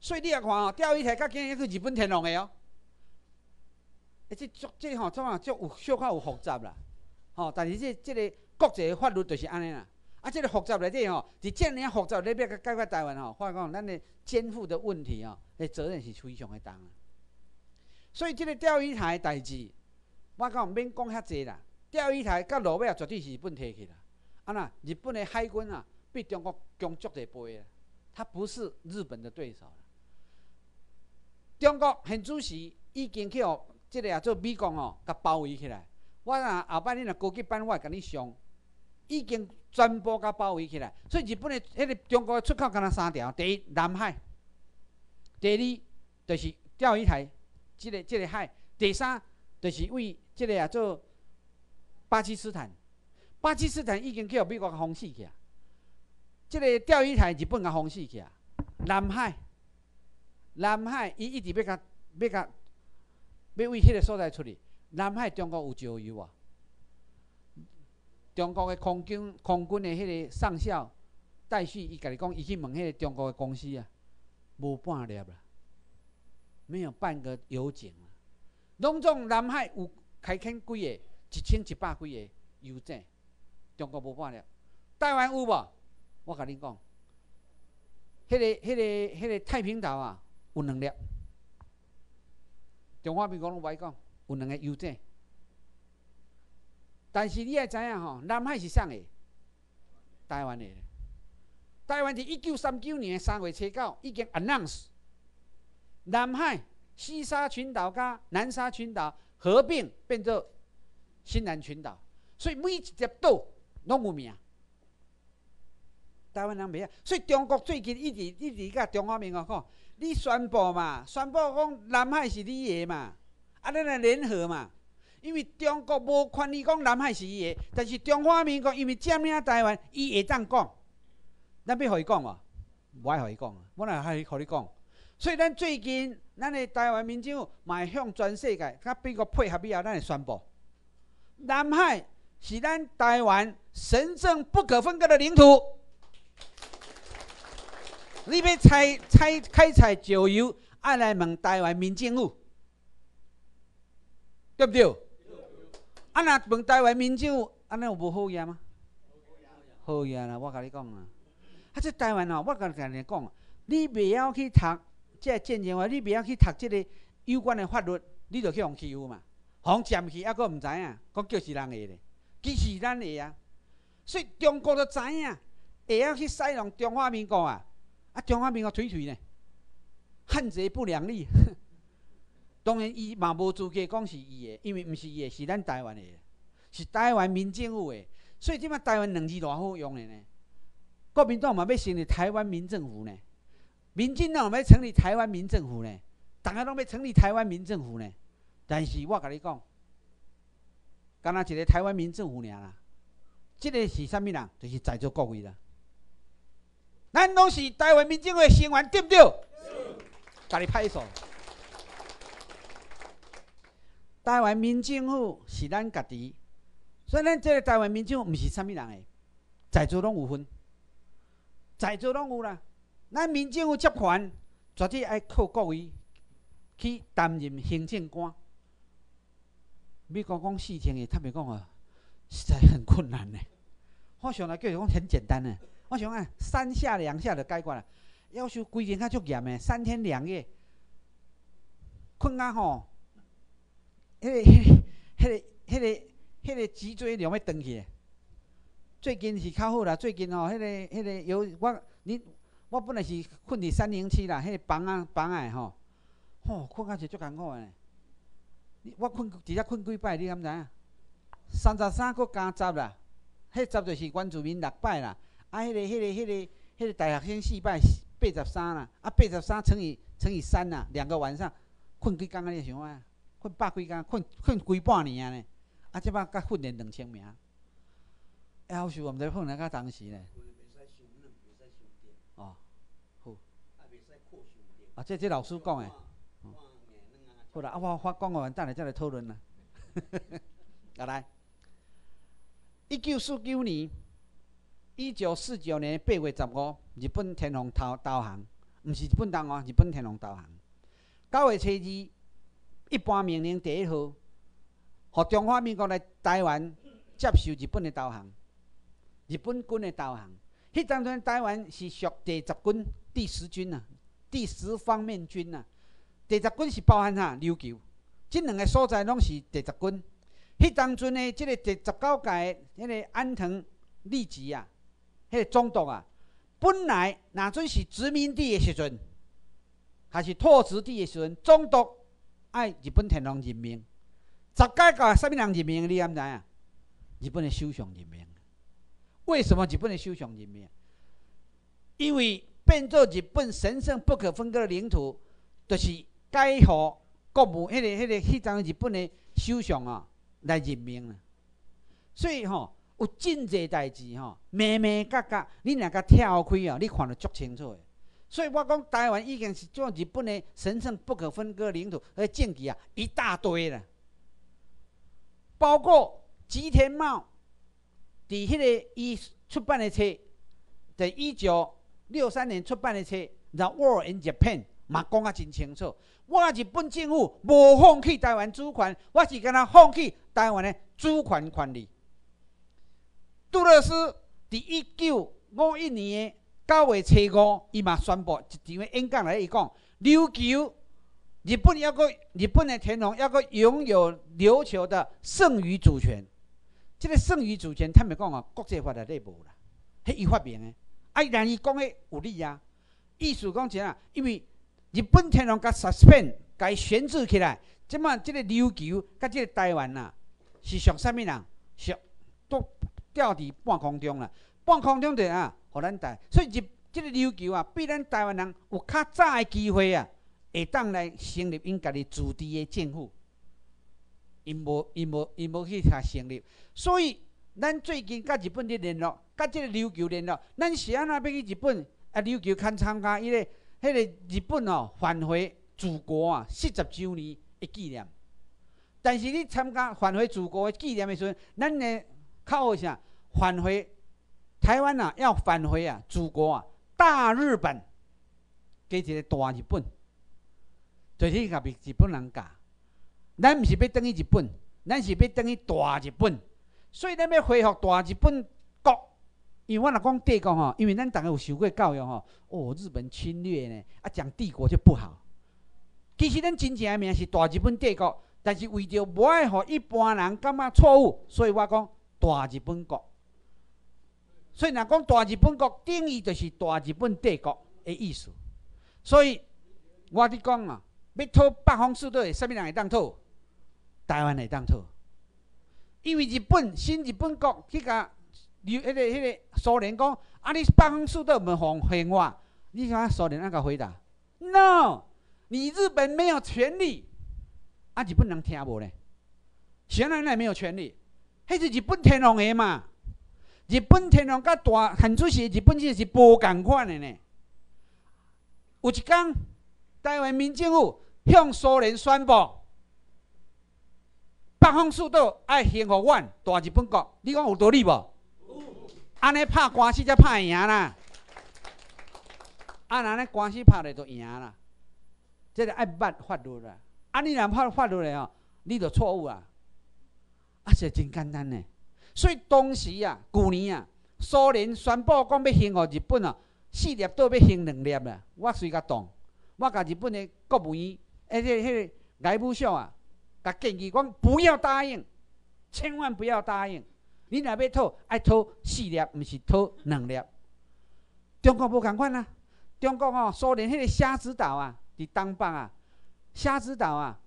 所以你也看哦，钓鱼台到今日去日本天皇诶哦。诶，这足这吼，怎啊，足有小可有复杂啦。吼，但是这这个国际法律就是安尼啦。啊，这个复杂内底吼，是这样复杂，你要甲解决台湾吼，话讲咱的肩负的问题哦，诶，责任是非常的重。所以这个钓鱼台的代志，我讲免讲遐济啦。钓鱼台甲落尾啊，绝对是日本摕去啦。啊那日本的海军啊，比中国强足一倍啊，他不是日本的对手。中国现主席已经去哦，这个啊做美国哦，甲包围起来。我若后摆你若高级班，我会甲你上。已经全部甲包围起来，所以日本的迄个中国的出口敢若三条：第一，南海；第二，就是钓鱼台，即个即个海；第三，就是为即个啊做巴基斯坦。巴基斯坦已经去互美国封死去啊！即个钓鱼台日本甲封死去啊！南海，南海伊一直要甲要甲要为迄个所在处理。南海中国有石油啊！中国的空军、空军的迄个上校戴旭，伊家己讲，伊去问迄个中国的公司啊，无半粒啦，没有半个油井啊。拢总南海有开垦几个，一千一百几个油井，中国无半粒。台湾有无？我甲你讲，迄个、迄个、迄个太平岛啊，有两粒。中华民国拢爱讲，有两个油井。但是你也知影吼，南海是啥个？台湾的。台湾伫一九三九年三月初九已经 announce，南海西沙群岛加南沙群岛合并变做新南群岛，所以每一只岛拢有名。台湾人袂晓，所以中国最近一直一直甲中华民国讲，你宣布嘛，宣布讲南海是你的嘛，啊，咱来联合嘛。因为中国无权利讲南海是伊的，但是中华民国因为占领台湾，伊会当讲，咱要互伊讲无？无爱互伊讲，我来互伊互你讲。所以咱最近，咱的台湾民众嘛向全世界，甲美国配合以后，咱会宣布，南海是咱台湾神圣不可分割的领土。你要采采开采石油，爱来问台湾民政府，对不对？啊！若问台湾民政府，安尼有无好嘢吗？好嘢啦！我甲你讲啊，啊，这台湾哦，我甲你讲，你袂晓去读这战争话，你袂晓去读即个有关的法律，你就去互欺负嘛，互占去，还佫毋知影，讲叫是人下咧，其实咱下啊。所以中国都知影，会晓去使用中华民国啊，啊中华民国推推呢，汉贼不两立。当然，伊嘛无资格讲是伊的，因为毋是伊的，是咱台湾的，是台湾民政府的。所以即摆台湾两字偌好用的呢？国民党嘛要成立台湾民政府呢？民进党要成立台湾民政府呢？大家拢要成立台湾民政府呢？但是我甲你讲，敢若一个台湾民政府尔啦。即个是啥物人？就是在座各位啦。咱拢是台湾民政府的成员，对不对？甲你拍手。台湾民政府是咱家己，所以咱这个台湾民政府毋是啥物人诶，在座拢有分，在座拢有啦。咱民政府接权，绝对爱靠各位去担任行政官。美国讲事情诶，他们讲啊，实在很困难呢。我想来叫伊讲很简单呢，我想啊，三下两下就解决了。要求规定较足严诶，三天两夜困啊吼。迄个、迄个、迄个、迄个、迄个脊椎两要断去。最近是较好啦，最近吼，迄个、迄个有我你我本来是困伫三零七啦，迄个房啊房诶吼，吼困啊是足艰苦诶。我困直接困几摆，你敢知影？三十三搁加十啦，迄十就是原住民六摆啦，啊，迄个、迄个、迄个、迄个大学生四百，八十三啦，啊，八十三乘以乘以三啦，两个晚上困几工啊？你想看？困百几工，困困几半年啊呢？啊，即摆甲训练两千名，夭寿毋知训练到当时呢？哦，好。啊，这这老师讲诶。好啦，啊，我我讲完，等下再来讨论啦。啊来，一九四九年，一九四九年八月十五，日本天皇投投降，毋是日本人哦，日本天皇投降。九月初二。一般命令第一号，互中华民国来台湾接受日本的投降，日本军的投降。迄当阵台湾是属第十军第十军啊，第十方面军啊。第十军是包含啥？琉球，即两个所在拢是第十军。迄当阵的即个第十九届迄个安藤利吉啊，迄个总督啊，本来若阵是殖民地的时阵，还是拓殖地的时阵，总督。爱日本天皇任命，十届个啥物人任命？你敢知影？日本的首相任命。为什么日本的首相任命？因为变做日本神圣不可分割的领土，就是该互国务迄个、迄个、迄张日本的首相啊来任命啊。所以吼，有真济代志吼，咩咩角角，你若甲跳开啊，你看得足清楚诶。所以我讲台湾已经是做日本的神圣不可分割领土，而证据啊一大堆了，包括吉田茂伫迄个伊出版的册，在一九六三年出版的册《The War in Japan》嘛讲啊真清楚。我日本政府无放弃台湾主权，我是跟他放弃台湾的主权权利。杜勒斯伫一九五一年。九月初五，伊嘛宣布一场演讲来，伊讲琉球日本要个日本的天皇要个拥有琉球的剩余主权。这个剩余主权，他们讲啊，国际法的内部啦，迄伊发明的。啊，然伊讲的有理啊。意思讲啥啊？因为日本天皇甲 suspend 甲悬置起来，即嘛即个琉球甲即个台湾呐，是属啥物人？属吊伫半空中啦，半空中的啊。互咱台，所以日即个琉球啊，比咱台湾人有较早的机会啊，会当来成立因家己自治的政府。因无因无因无去遐成立，所以咱最近甲日本咧联络，甲即个琉球联络，咱是安怎要去日本啊？琉球肯参加伊个迄个日本哦返回祖国啊四十周年的纪念。但是你参加返回祖国的纪念的时阵，咱呢靠好啥返回？台湾啊，要返回啊，祖国啊，大日本，给一个大日本，就是甲比日本人教。咱毋是要等于日本，咱是要等于大日本。所以咱要恢复大日本国，因为我若讲帝国吼，因为咱逐个有受过教育吼，哦，日本侵略呢，啊，讲帝国就不好。其实咱真正的名是大日本帝国，但是为着无爱互一般人感觉错误，所以我讲大日本国。所以若讲大日本国定义就是大日本帝国的意思。所以我伫讲啊，要讨北方四岛，啥物人会当讨？台湾会当讨。因为日本新日本国去甲留迄个迄个苏联讲，啊，你北方四岛无防还我，你看苏联安个回答？No。你日本没有权利，啊！日本人听无咧？显然也没有权利，迄是日本天皇的嘛？日本天皇甲大汉主席日本人是无共款的呢。有一天，台湾民政府向苏联宣布，北方四岛爱幸福阮大日本国，你讲有道理无？安尼拍官司才拍赢啦，啊，安尼官司拍咧就赢啦。这个爱捌法律啦，啊，你若拍法律咧哦，你就错误啊，啊，是真简单呢。所以当时啊，旧年啊，苏联宣布讲要兴互日本啊，四粒岛要兴两粒啦。我随甲动，我甲日本的国务院，而且迄个外务省啊，甲建议讲不要答应，千万不要答应。你若要讨，爱讨四粒，毋是讨两粒。中国无共款啊，中国哦，苏联迄个虾子岛啊。伫东北啊，虾子岛啊，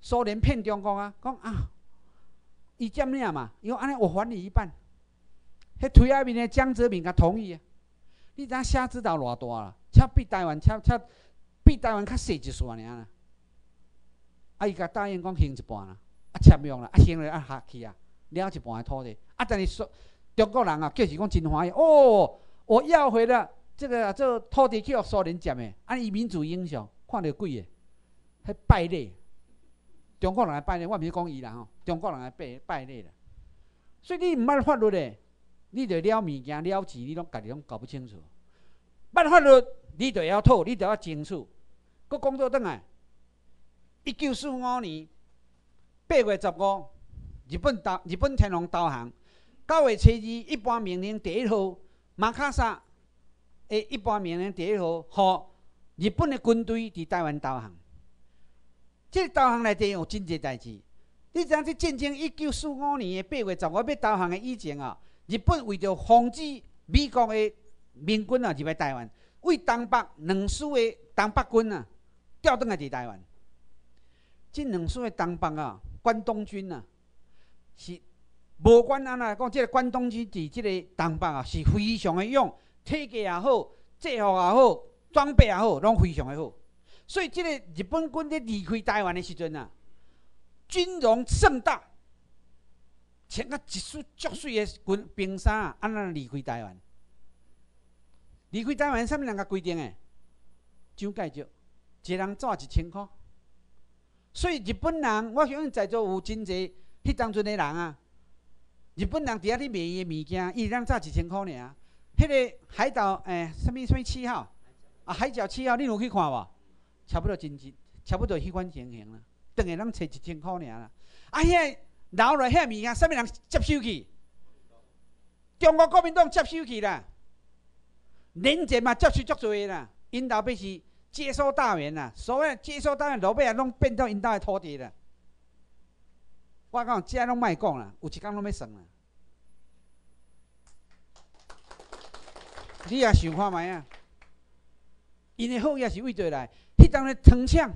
苏联骗中国啊，讲啊，伊占领嘛，伊讲安尼我还你一半。迄推下面的江泽民甲同意啊。你知影虾子岛偌大啦？恰比台湾恰恰比台湾较细一撮尔啦。啊，伊甲答应讲行一半啦，啊签约啦，啊行了啊下去啊，了一半的土地。啊，但是说中国人啊，就是讲真欢喜哦，我要回了。这个这土地去互苏联占的，按伊民主英雄看到鬼个，迄败类，中国人来败类，我毋是讲伊啦吼，中国人来败败类啦。所以你毋捌法律的，你着了物件了钱，你拢家己拢搞不清楚。捌法律，你着要讨，你着要清楚。搁讲到转来，一九四五年八月十五，日本导日本天皇导航，九月初二一般命令第一号马卡萨。诶，一般命令第一号，互日本的军队伫台湾投降。即个投降内底有真济代志。你知影这战争一九四五年的八月十五要投降的以前啊，日本为着防止美国的民军啊入来台湾，为东北两师的东北军啊调转来伫台湾。即两师的东北啊，关东军啊，是无管安怎讲，这个关东军伫即个东北啊是非常的勇。体格也好，制服也好，装备也好，拢非常的好。所以，即个日本军咧离开台湾的时阵啊，军容盛大，穿啊一束足水的军兵衫啊，安那离开台湾。离开台湾，啥物人甲规定的？蒋介石，一人赚一千箍。所以，日本人，我相信在座有真济迄当阵的人啊，日本人伫遐咧卖伊的物件，伊人赚一千箍尔。迄个海岛诶，什物什物七号啊？海角七号，你有去看无？差不多真真，差不多迄款情形啦。等下咱找一千箍尔啦。啊，遐留落遐物件，啥物人接收去？中国国民党接收去啦。连捷嘛接收足多啦。因老爸是接收大员啦，所谓接收大员，老爸啊拢变到因兜的土地啦。我讲，这拢莫讲啦，有一工拢要算啦。你也想看觅啊？因的好也是为倒来，当咧藤枪，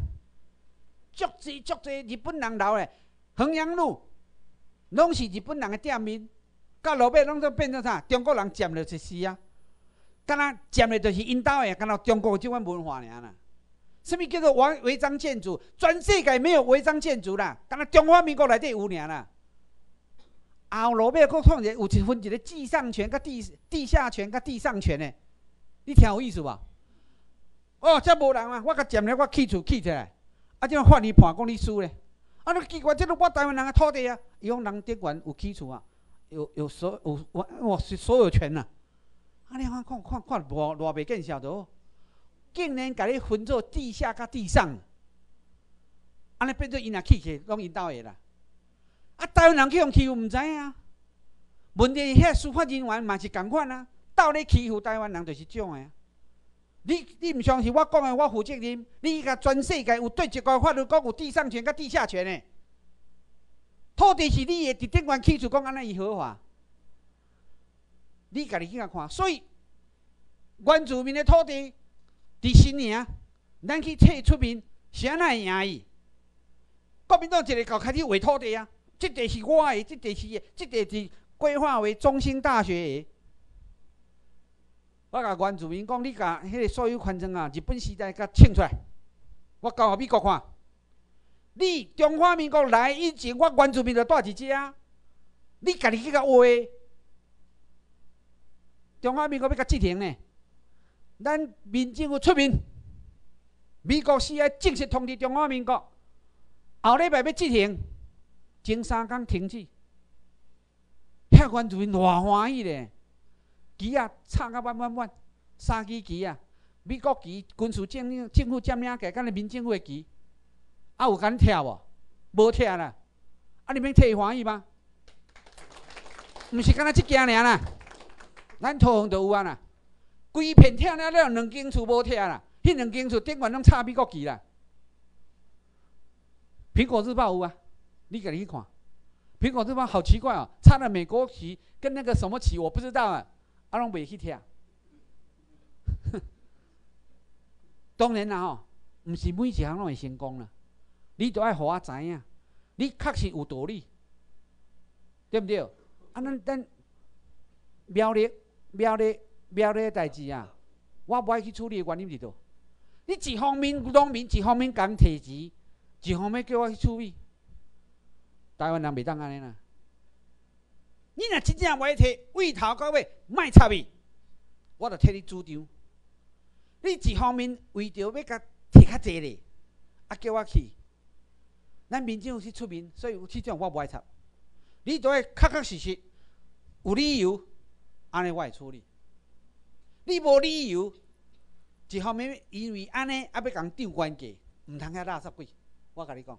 足济足济日本人留诶，衡阳路拢是日本人的店面，到落尾拢都变做啥？中国人占了一丝啊！敢若占的就是因兜诶，敢若中国即款文化尔啦。什物叫做违违章建筑？全世界没有违章建筑啦，敢若中华民国内底有尔啦。后落尾佫创者有一分一个地上权、甲地地下权、甲地上权诶，你听有意思无？哦，遮无人啊！我甲占了，我起厝起起来，啊，即个法律判讲你输咧。啊，你奇怪，即个我台湾人诶土地啊，伊讲人德源有起厝啊，有有所有我我是所有权呐。啊，你看看看看偌偌袂见效的，竟然甲你分做地下甲地上，安尼变做伊若起起拢伊倒下啦。啊！台湾人去用欺负，毋知影，问题遐司法人员嘛是共款啊，斗咧欺负台湾人就是种个啊。你你毋相信我讲的，我负责任。你甲全世界有对一个法律讲有地上权甲地下权的，土地是你的，伫顶关起诉讲安尼伊合法。你家己去甲看，所以原住民的土地伫新营，咱去摕出面，是安会赢伊？国民党一个搞开始划土地啊，即地是我的，即地是的，即地是规划为中兴大学的。我甲原住民讲，你甲迄个所有权证啊，日本时代甲清出来，我交互美国看。你中华民国来以前，我原住民就住伫遮，你家己去甲画。中华民国要甲执行呢，咱民政府出面，美国是要正式通知中华民国，后礼拜要执行，前三工停止。遐原住民偌欢喜咧！旗啊，插甲弯弯弯，三支旗啊，美国旗、军事政政府占领个，敢是民政府的旗，啊有敢拆无？无拆啦，啊你免替伊欢喜吗？毋是敢若即件尔啦，咱桃园就有啊啦，规片拆了了，两间厝无拆啦，迄两间厝顶管拢插美国旗啦。苹果日报有啊，你家己去看。苹果日报好奇怪哦，插了美国旗跟那个什么旗我不知道啊。啊，拢袂去听。当然啦吼，毋是每一项拢会成功啦。你都爱互我知影，你确实有道理，对不对？啊，咱咱苗栗苗栗苗栗代志啊，我无爱去处理的原因伫倒。你一方面农民，一方面讲提钱，一方面叫我去处理，台湾人袂当安尼啦。你若真正爱摕，为头到尾莫插伊，我著替你主张。你一方面为着要甲摕较济咧，啊叫我去，咱民政府去出面，所以有即种我无爱插。你都爱确确实实有理由，安尼我会处理。你无理由，一方面因为安尼啊要共涨关价，毋通遐垃圾鬼。我甲你讲，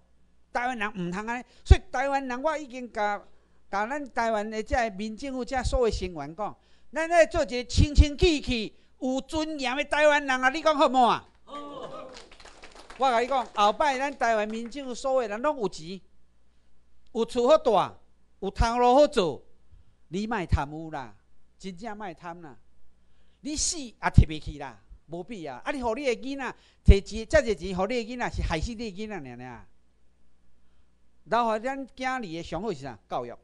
台湾人毋通安尼，所以台湾人我已经甲。甲咱台湾的遮民政府遮所有成员讲，咱咧做一个清清气气、有尊严的台湾人啊！你讲好无啊？我甲你讲，后摆咱台湾民政府所有人拢有钱，有厝好住，有通路好做，你莫贪污啦，真正莫贪啦！你死也摕袂起啦，无必要。啊，你互你的囡仔摕钱，遮济钱互你的囡仔，是害死你的囡仔尔尔。然后咱囝儿的上好是啥？教育。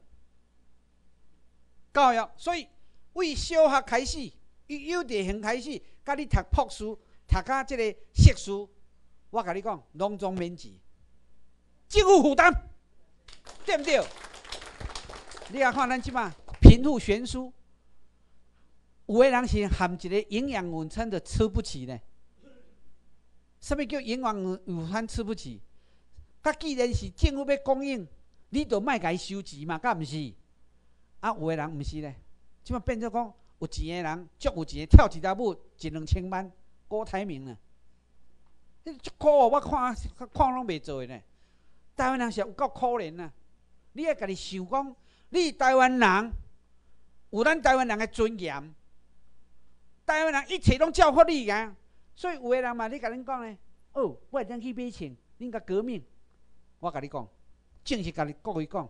教育，所以为小学开始，幼幼稚园开始，甲你读博士，读到即个硕士，我甲你讲，拢总免钱，政府负担，对不对？你啊看咱即嘛贫富悬殊，有个人是含一个营养午餐都吃不起呢。什么叫营养午餐吃不起？甲既然是政府要供应，你就莫甲伊收钱嘛，敢毋是？啊，有个人毋是咧，即马变做讲有钱的人，足有钱，跳一条舞一两千万，郭台铭啊！你足苦，我看看拢袂做诶呢。台湾人是有够可怜啊！你爱家己想讲，你台湾人有咱台湾人的尊严，台湾人一切拢照顾你个，所以有个人嘛，你甲恁讲咧，哦，我会当去买钱，恁甲革命，我甲你讲，正式甲你各位讲。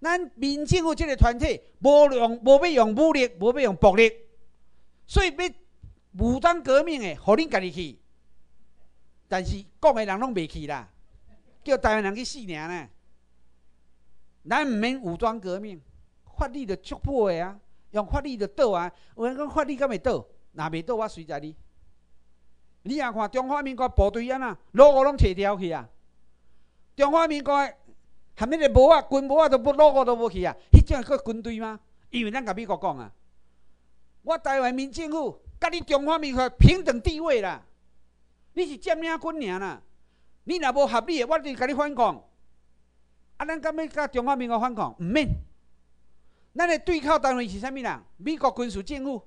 咱民政府即个团体，无用无要用武力，无要用暴力，所以要武装革命的，互恁家己去。但是讲的人拢袂去啦，叫台湾人去死尔呢。咱毋免武装革命，法律就足保的啊，用法律就倒啊。有人讲法律敢会倒？若袂倒，我随在你。你也看中华民国部队安那，路五拢摕掉去啊。中华民国。含迄个帽啊，军帽啊，都不落个都无去啊！迄种叫军队吗？因为咱甲美国讲啊，我台湾民政府甲你中华民国平等地位啦。你是占领军尔啦，你若无合理，我就甲你反抗。啊，咱敢要甲中华民国反抗？毋免。咱的对口单位是啥物人？美国军事政府。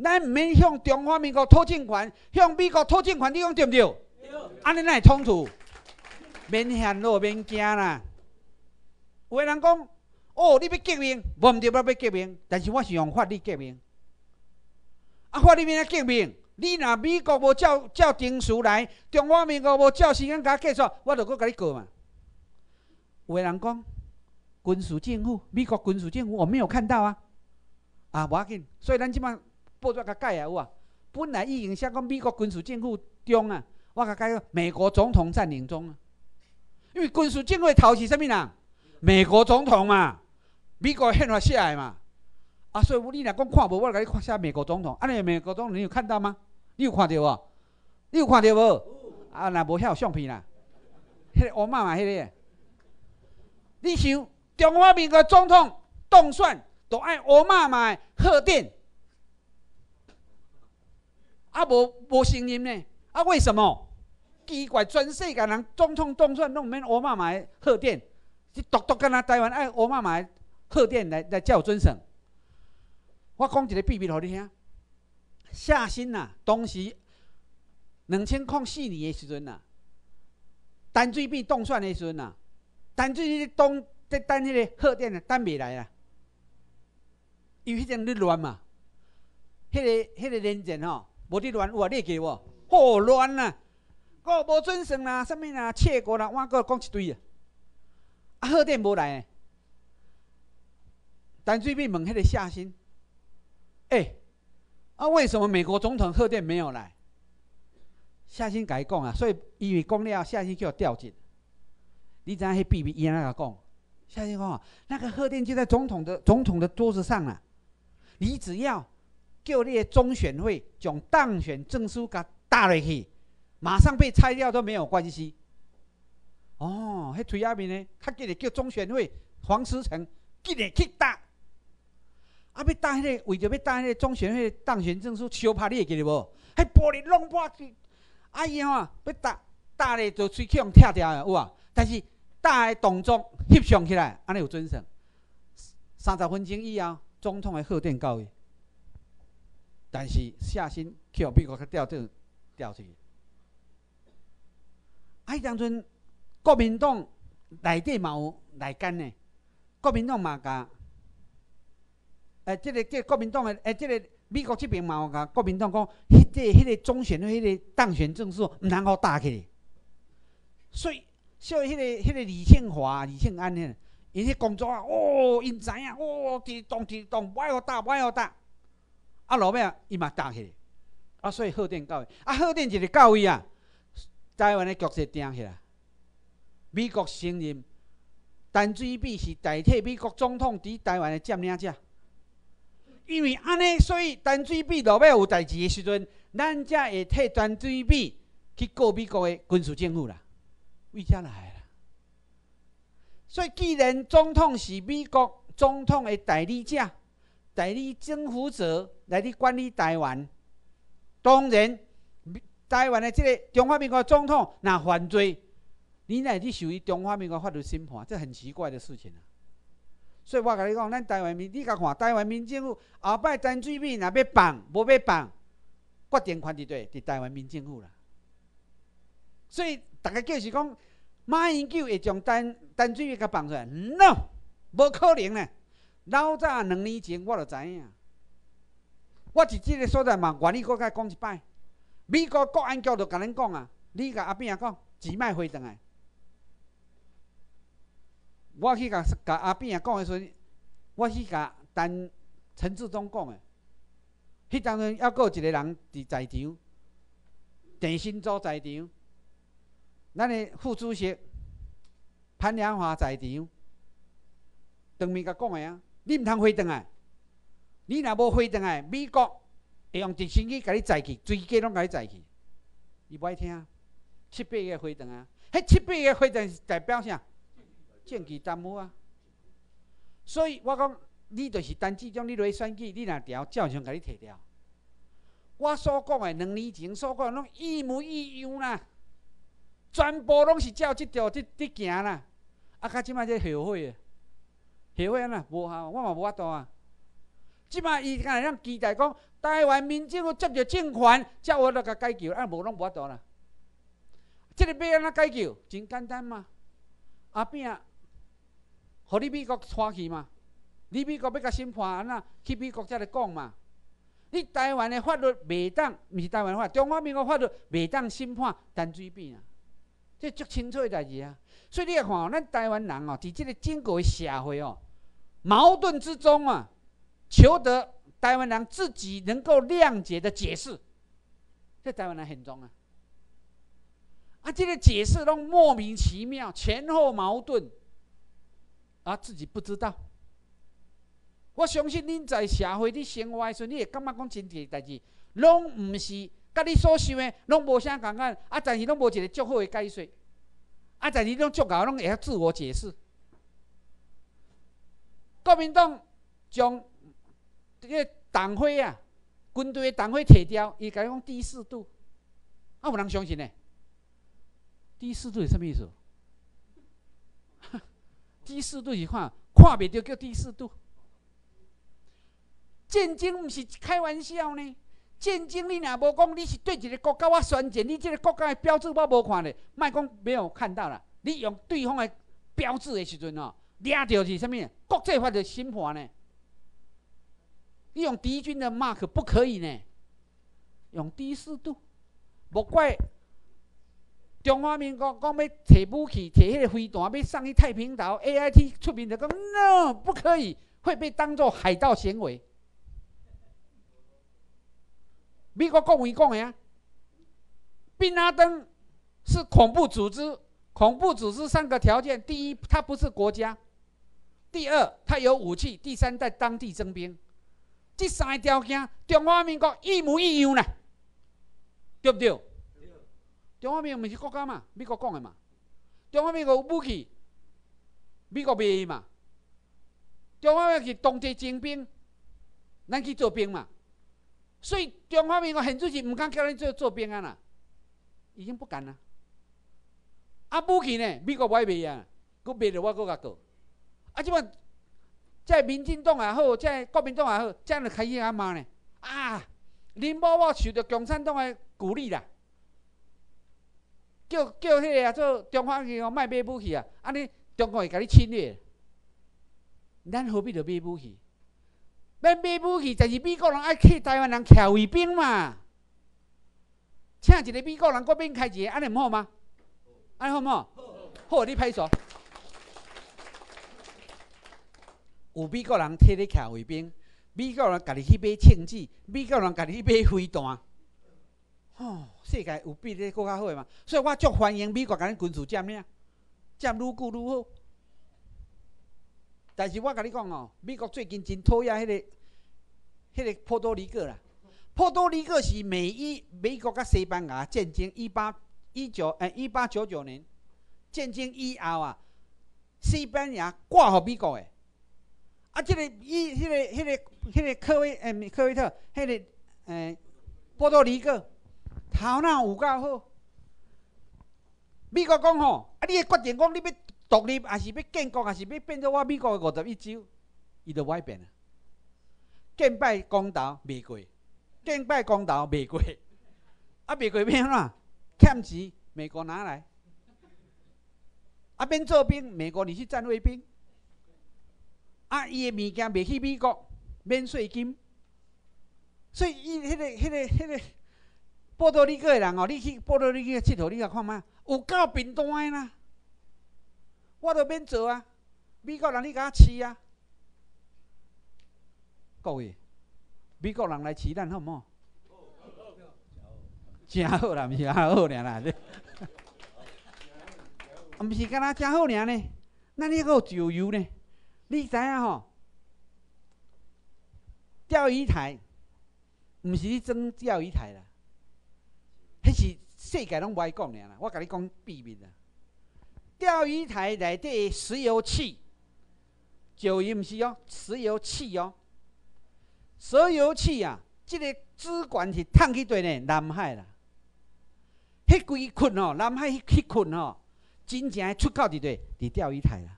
咱毋免向中华民国讨政权，向美国讨政权，你讲对毋对？对。安尼哪会冲突？免嫌咯，免惊啦。有个人讲，哦，你要革命，无毋对，我要革命，但是我是用法律革命。啊，法律免啊革命，你若美国无照照定数来，中华民国无照时间甲结束，我就搁甲你告嘛。有个人讲，军事政府，美国军事政府我没有看到啊，啊，无要紧，所以咱即摆报纸甲改啊有啊。本来已经写讲美国军事政府中啊，我甲改个美国总统占领中啊。因为军事政府头是啥物人？美国总统嘛，美国宪法写的嘛。啊，所以你若讲看无，我甲你看写美国总统。安尼美国总统你有看到吗？你有看到无？你有看到无？啊，若无遐有相片啦。迄个奥巴马迄个，你想中华民国总统当选，都爱奥巴马贺电。啊，无无声音呢？啊，为什么？奇怪，全世界人总统当选拢免奥巴马贺电，是独独干那台湾爱奥巴马贺电来来叫尊神。我讲一个秘密，互你听。夏新呐，当时两千零四年的时阵呐，淡水变当选的时阵呐，淡水迄个当在等迄个贺电啊，等未来啊，因为迄阵咧乱嘛，迄个迄个年前吼。无伫乱，有啊，你记无？好乱啊！个无准算啦，啥物啦，切过啦，我个讲一堆啊。啊，贺电无来，但最近问迄个夏新，哎，啊，为什么美国总统贺电没有来？夏新甲伊讲啊，所以因为讲了，夏新叫调进。你知影迄秘密伊安怎讲？夏新讲啊，那个贺电就在总统的总统的桌子上啊，你只要。叫你的中选会将当选证书甲打落去，马上被拆掉都没有关系。哦，迄推下面呢，他记得叫中选会黄思成记得去打，啊，要打迄个为着要打迄个中选会当选证书，超怕你会记得无？迄玻璃弄破去，哎呀吼，要打打咧就喙去用拆掉有啊？但是打的动作翕相起来，安尼有准绳。三十分钟以后，总统的贺电到伊。但是夏新去互美国去调这调去，啊！迄当阵国民党内底嘛有内奸呢，国民党嘛甲，诶，即个即国民党诶，诶，即个美国即边嘛有甲国民党讲，迄个迄个中选的迄个当选证书毋通好打起，所以所以迄个迄个李庆华、李庆安呢，因迄工作啊，哦，因知影，哦，激动激动，不爱互打，不爱互打。啊，落尾啊，伊嘛打起，啊，所以贺电到位，啊，贺电一个到位啊，台湾的局势定起来。美国承认，陈水扁是代替美国总统伫台湾的占领者。因为安尼，所以陈水扁落尾有代志的时阵，咱才会替陈水扁去告美国的军事政府啦。为遮来啦？所以既然总统是美国总统的代理者。代理政府者来去管理台湾，当然，台湾的这个中华民国总统若犯罪，你乃去属于中华民国法律审判，这很奇怪的事情啊。所以我甲你讲，咱台湾民，你甲看台湾民政府后摆陈水扁若要放，无要放，决定权伫对，伫台湾民政府啦。所以大家叫是讲，马英九会将陈陈水扁甲放出来？No，无可能呢。老早两年前，我就知影。我伫即个所在嘛，愿意搁甲讲一摆。美国国安局就甲恁讲啊，你甲阿扁啊讲，钱莫回转来。我去甲甲阿扁啊讲的时阵，我去甲陈陈志忠讲的。迄当阵还阁有一个人伫在场，郑新洲在场，咱的副主席潘良华在场，当面甲讲的啊。你毋通回转来，你若无回转来，美国会用直升机甲你载去，飞机拢甲你载去。伊爱听，七八个回转啊，迄七八个回转是代表啥？政绩担负啊。所以我讲，你就是单这种，你落去选举，你若调，照常甲你摕掉。我所讲的两年前所讲，拢一模一样啦，全部拢是照即条即即行啦。啊，甲即摆这后悔诶。协会安那无效，我嘛无法度啊！即摆伊敢会期待讲台湾民政府接着政权，才有法甲解救，啊无拢无法度啦。即个要安怎解救？真简单嘛！阿扁互你美国拖去嘛？你美国要甲审判安那？去美国才来讲嘛？你台湾的法律袂当，毋是台湾法，中华民国法律袂当审判陈水扁啊！这足清楚的代志啊！所以你来看哦，咱台湾人哦，伫即个整个社会哦，矛盾之中啊，求得台湾人自己能够谅解的解释，这台湾人很装啊！啊，这个解释拢莫名其妙，前后矛盾，啊，自己不知道。我相信恁在社会的生活的时，你会感觉讲真济代志，拢毋是甲你所想的，拢无啥共款，啊，但是拢无一个足好的解释，啊，但是拢足够，拢会晓自我解释。国民党将这个党徽啊，军队的党徽摕掉，伊甲讲第四度，啊，有人相信呢？第四度是啥物意思？第四度是看看袂着叫第四度。战争毋是开玩笑呢，战争你若无讲你是对一个国家我宣战，你即个国家的标志我无看咧，莫讲没有看到啦。你用对方的标志的时阵哦，掠着是啥物？国际法的审判呢？你用敌军的 mark 不可以呢？用第四度，莫怪中华民国讲要摕武器、摕迄个飞弹要上去太平岛，A I T 出面就讲 no 不可以，会被当作海盗行为。美国公文讲的啊，宾拉登是恐怖组织，恐怖组织三个条件：第一，他不是国家；第二，他有武器；第三，在当地征兵。这三个条件，中华民国一模一样啦，对不对？中华民国不是国家嘛？美国讲的嘛？中华民国有武器，美国卖嘛？中华民国是当地征兵，咱去做兵嘛？所以中华民国很主席唔敢叫你做做兵啊啦，已经不敢了。啊，武器呢？美国不爱卖啊，佮卖着我佮甲过。啊，即摆在民进党也好，在国民党也好，这样就开始阿骂呢。啊，林某某受到共产党的鼓励啦，叫叫迄个啊做中华民国卖买武器啊，安尼中国会甲你侵略。咱何必着买武器？要买武器，就是美国人爱去台湾人徛卫兵嘛，请一个美国人国兵开一个，安尼毋好吗？安尼好毋好？好，你拍手。有美国人替你徛卫兵，美国人家己去买枪支，美国人家己去买飞弹。哦，世界有比这更较好诶嘛？所以我足欢迎美国甲咱军事占领，占愈久愈好。但是我甲你讲哦，美国最近真讨厌迄个、迄个波多黎各啦。波多黎各是美伊美国甲西班牙战争一八一九诶一八九九年战争以后啊，西班牙挂互美国诶。啊，即个伊迄个、迄个、迄个科威诶科威特，迄个诶波多黎各头脑有够好。美国讲吼，啊，你诶决定讲你要。独立还是要建国，还是要变做我美国的五十一州，伊就歪变啊！建拜公道未过，建拜公道未过，啊，未过变怎？欠钱美国拿来，啊，免做兵，美国你去占卫兵，啊，伊的物件袂去美国免税金，所以伊迄个、迄个、迄个波多黎各的人哦，你去波多黎各佚佗，你甲看觅，有够平淡的啦。我都免做啊！美国人你甲我饲啊！各位，美国人来饲咱好毋好？真好啦，毋是好好尔啦，毋是敢若真好尔呢？咱你有石油呢？你知影吼？钓鱼台毋是去装钓鱼台啦，迄是世界拢无爱讲尔啦。我甲你讲秘密啦。钓鱼台内底石油气，石油毋是哦，石油气哦，石油气啊，即个资源是趁去对呢？南海啦，迄几群哦，南海迄群哦，真正出口伫对？伫钓鱼台啦。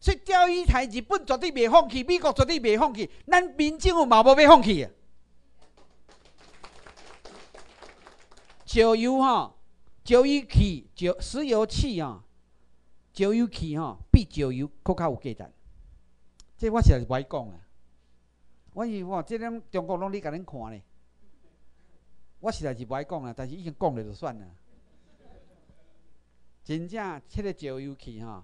所以钓鱼台日本绝对袂放弃，美国绝对袂放弃，咱民政府嘛无要放弃啊。石油吼。石油气、石石油气啊，石油气吼比石油搁较有价值。这我实在是不爱讲啊。我是吼，即种中国拢咧甲恁看咧。我实在是不爱讲啊，但是已经讲了就算了。真正迄个石油气吼，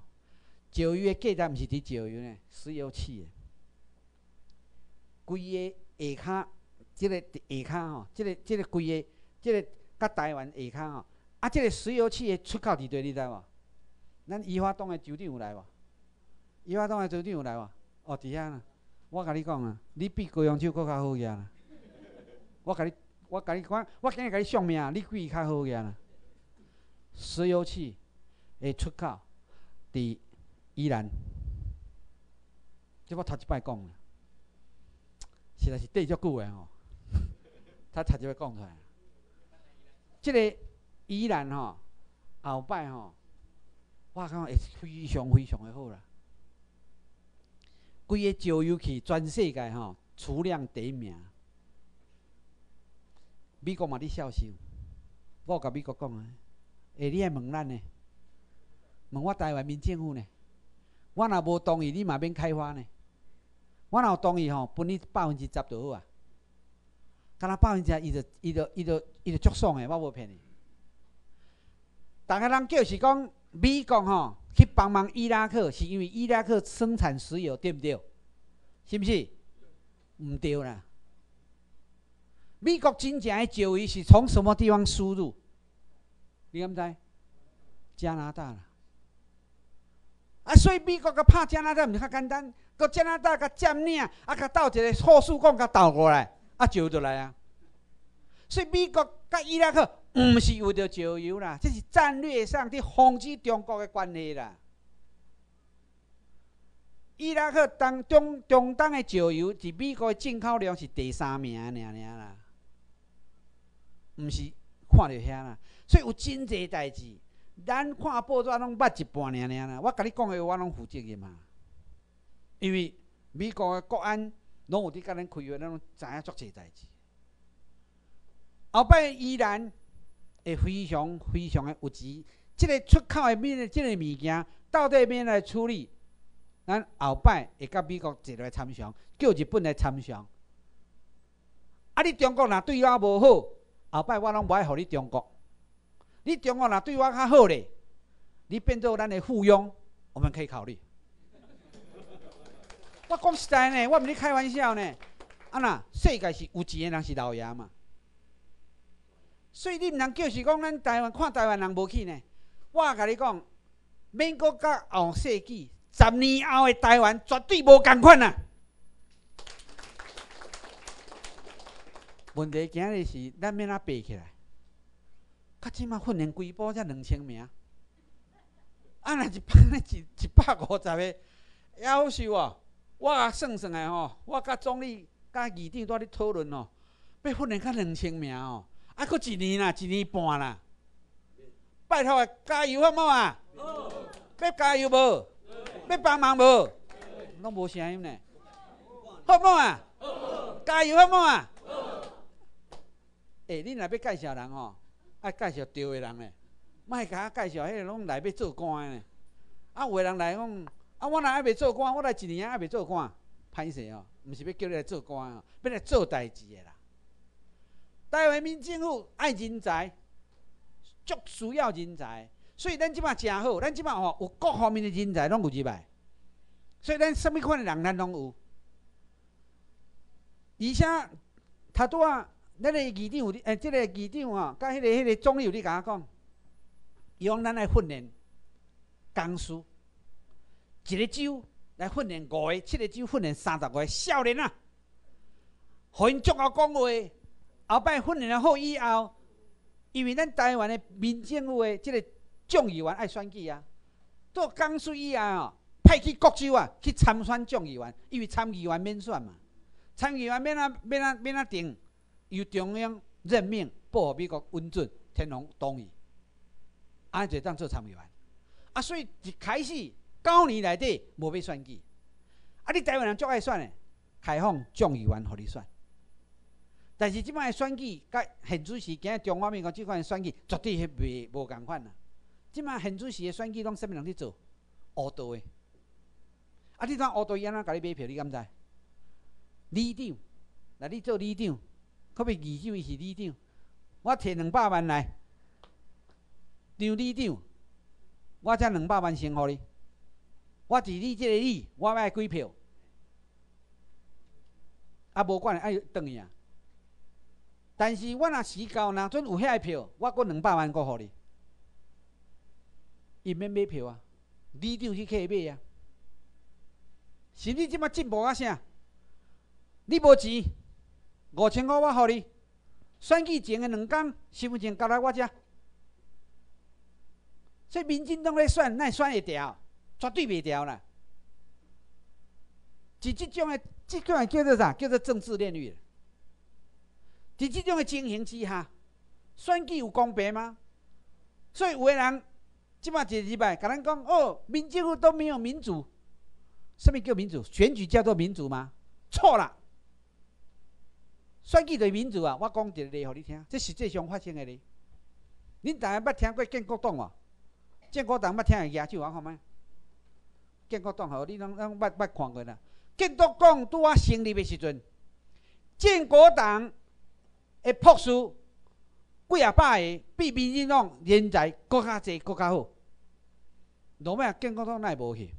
石油的价值毋是伫石油呢，石油气的。规个下骹，即个下骹吼，即个即个规个，即个甲台湾下骹吼，啊，即个石油气的出口伫倒，你知无？咱宜花东的酒店有来无？宜花东的酒店有来无？哦，伫遐呢。我甲你讲啊，你比高阳手搁较好个。我甲你，我甲你讲，我今日甲你相命，你比伊较好个啦。石油气的出口伫依然，即我头一摆讲。实在是缀足久诶吼，他头一摆讲出来。即个依然吼，后摆吼，我感觉会非常非常诶好啦。规个石油气全世界吼，储量第一名。美国嘛伫销售，我甲美国讲啊，诶，你爱问咱呢？问我台湾民政府呢？我若无同意，你嘛免开发呢？我若有同意吼，分你百分之十就好啊。敢若百分之十，伊就伊就伊就伊就足爽诶，我无骗你。逐个人叫是讲美国吼去帮忙伊拉克，是因为伊拉克生产石油，对毋对？是毋是？毋对啦。美国真正诶石油是从什么地方输入？你敢知？加拿大啦。啊，所以美国甲拍加拿大毋是较简单。佮加拿大甲占领，啊，甲斗一个护士讲甲斗过来，啊，就倒来啊。所以美国甲伊拉克毋是为着石油啦，这是战略上伫防止中国的关系啦。伊拉克当中中东的石油，伫美国的进口量是第三名尔尔啦，毋是看着遐啦。所以有真济代志，咱看报纸拢捌一半尔尔啦。我甲你讲的话，我拢负责任嘛。因为美国的国安拢有伫甲咱开会，咱拢知影足济代志。后摆依然会非常非常的有钱，即个出口的面的即个物件，到底免来处理？咱后摆会甲美国一来参详，叫日本来参详。啊，你中国若对我无好，后摆我拢无爱互你中国。你中国若对我较好咧，你变做咱的附庸，我们可以考虑。我讲实在呢，我毋是开玩笑呢。啊那世界是有钱的人是老爷嘛，所以你毋通叫是讲咱台湾看台湾人无去呢。我甲你讲，美国甲后世纪十年后的台湾绝对无共款啊。问题今日是咱免哪爬起来？较即马训练规波才两千名，啊那一班咧一一百五十个，夭寿哦。我算算诶吼，我甲总理、甲议长在咧讨论哦，要训练较两千名哦，啊，搁一年啦，一年半啦，拜托啊，加油好冇啊？要加油无？要帮忙无？拢无声音呢，好冇啊？加油好冇啊？诶，你若要介绍人吼，爱介绍对的人咧，莫甲我介绍迄个拢来要做官诶，啊，有的人来讲。啊！我若还未做官，我来一年还未做官，歹势哦，毋是要叫你来做官哦，要来做代志的啦。台湾民政府爱人才，足需要人才，所以咱即马诚好，咱即马吼有各方面的人才拢有入来，所以咱什么款的人咱拢有。而且他拄啊，咱个议长有诶，即个议长吼，甲迄个迄个总理有咧甲我讲，伊用咱来训练江苏。一个州来训练五个，七个州训练三十个少年啊，互因足够讲话。后摆训练了好以后，因为咱台湾的民政府的即个众议员爱选举啊，到江苏以后哦，派去各州啊去参选众议员，因为参议员免选嘛，参议员免啊免啊免啊定，由中央任命报美国温准天龙同意，安尼就当做参议员。啊，所以一开始。九年内底无要选举，啊！你台湾人足爱选的，开放众议员互你选。但是即摆选举，甲现主席今日中华民国即款选举，绝对是袂无共款啦。即摆现主席的选举拢什么人伫做？乌道的。啊，你当乌道伊安怎甲你买票？你敢知？里长，来你做里长，可别二手伊是里长，我摕两百万来张里长，我才两百万先互你。我是你即个你，我爱几票？啊，无管爱转去啊。但是我若时到，若准有遐票，我搁两百万搁互你。伊免买票啊，里长去客买啊。是你即摆进步啊啥？你无钱，五千块我互你。选举前的两天，身份证交来我遮。所以民进党咧选，会选会调？绝对袂调啦！是即种的，即种叫做啥？叫做政治炼狱。伫即种的情形之下，选举有公平吗？所以有诶人即摆一礼拜甲咱讲哦，民政府都没有民主。什么叫民主？选举叫做民主吗？错啦！选举就民主啊！我讲一个例互你听，这实际上发生诶咧。恁大家捌听过建国党无？建国党捌听会举手我看觅。建国党吼，你拢拢捌捌看过啦。建国党拄啊成立的时阵，建国党的朴素几啊百个，比民进党人才搁较济，搁较好。落尾啊，建国党会无去？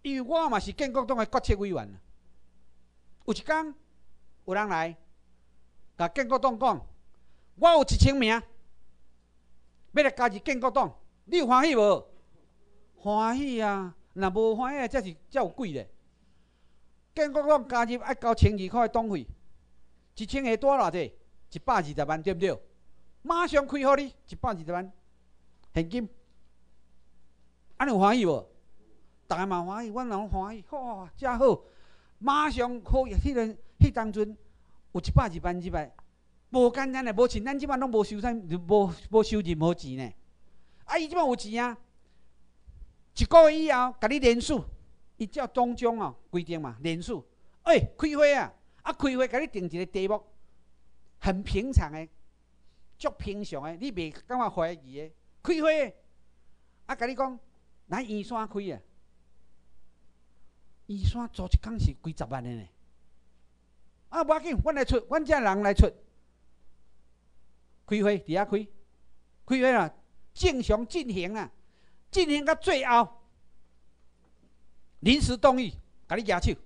因为我嘛是建国党的决策委员啊。有一天，有人来甲建国党讲，我有一千名，要来加入建国党，你有欢喜无？欢喜啊！若无欢喜，才是才有鬼咧。建国党加入爱交千二块党费，一千个多偌济？一百二十万，对不对？马上开互你一百二十万现金，安尼有欢喜无？大家嘛欢喜，阮拢欢喜，吼，真好！马上好，迄阵迄当阵有一百二万入来，无简单诶，无钱，咱即摆拢无收啥，无无收任何钱呢。啊，伊即摆有钱啊！一个月以后，甲你连署，伊照中中哦规定嘛，连署。哎，开会啊，啊开会，甲你定一个题目，很平常诶，足平常诶，你袂感觉怀疑诶。开会，啊，甲你讲，咱预算开啊，预算做一工是几十万诶呢。啊，无要紧，阮来出，阮遮人来出。开会，伫遐开，开会啦，正常进行啊。进行到最后，临时动议，给你举手。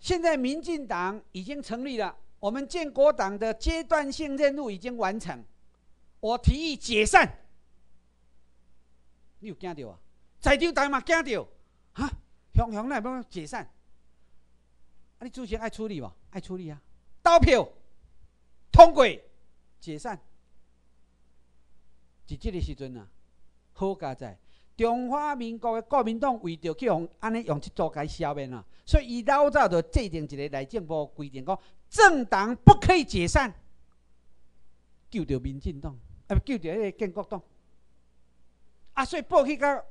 现在民进党已经成立了，我们建国党的阶段性任务已经完成，我提议解散。你有惊到啊？在场大嘛惊到，哈，雄雄那要解散？啊，你主席爱处理无？爱处理啊！刀票通过解散。是即个时阵啊，好佳在中华民国的国民党为着去用安尼用即做该消灭啊，所以伊老早就制定一个内政部规定，讲政党不可以解散，救着民进党，啊，救着迄个建国党。啊，所以报去到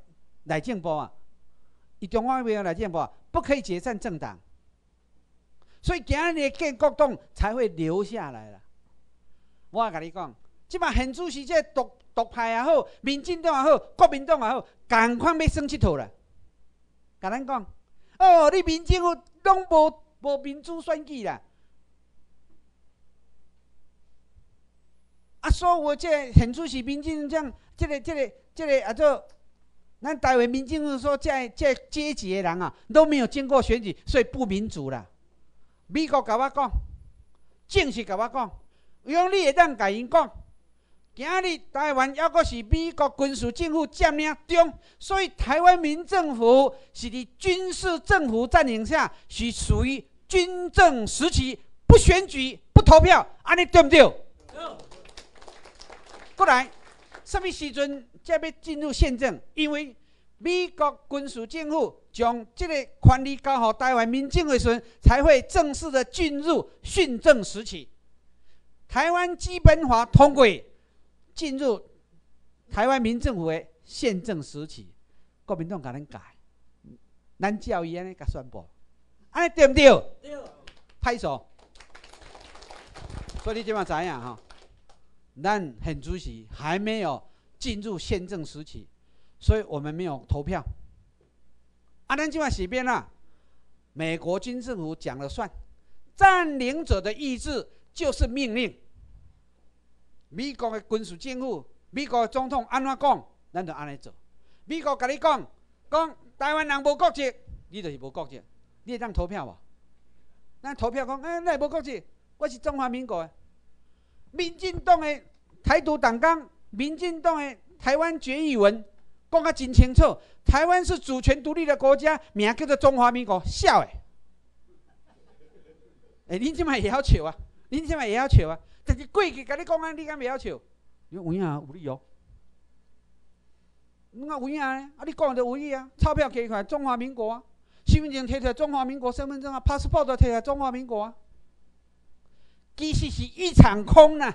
内政部啊，伊中华民国内政部啊，不可以解散政党，所以今日建国党才会留下来了。我甲你讲，即摆现主席这独。独派也好，民进党也好，国民党也好，共款要耍佚佗啦。甲咱讲，哦，你民政府拢无无民主选举啦。啊，所有这现主席民进党，这个、这个、这个啊，做咱台湾民政府说这这阶级的人啊，都没有经过选举，所以不民主啦。美国甲我讲，正式甲我讲，用你会当甲因讲。今日台湾还阁是美国军事政府占领中，所以台湾民政府是伫军事政府占领下，是属于军政时期，不选举、不投票，安尼对不对？过来，什么时阵才要进入宪政？因为美国军事政府将这个权力交予台湾民政的时，才会正式的进入训政时期。台湾基本法通过。进入台湾民政府的宪政时期，国民党甲咱改，咱教育安尼甲宣布，安尼对不对？对。拍手。所以你即马知影吼，咱现主席还没有进入宪政时期。所以我们没有投票。啊，咱今晚洗边了，美国军政府讲了算，占领者的意志就是命令。美国的军事政府，美国的总统安怎讲，咱就安尼做。美国跟你讲，讲台湾人无国籍，你就是无国籍，你会当投票无？咱投票讲，哎，那无国籍，我是中华民国。民进党的台独党纲，民进党的台湾决议文，讲啊真清楚，台湾是主权独立的国家，名叫做中华民国，笑诶！哎，恁即摆也晓笑啊，恁即摆也晓笑啊。但是过去甲你讲啊，你敢袂晓笑？有影啊，有理由。你讲有影呢？啊，你讲就有理啊！钞票摕出来，中华民国啊！身份证摕出来，中华民国身份证啊，passport 都摕出来，中华民国啊！其实是一场空呐！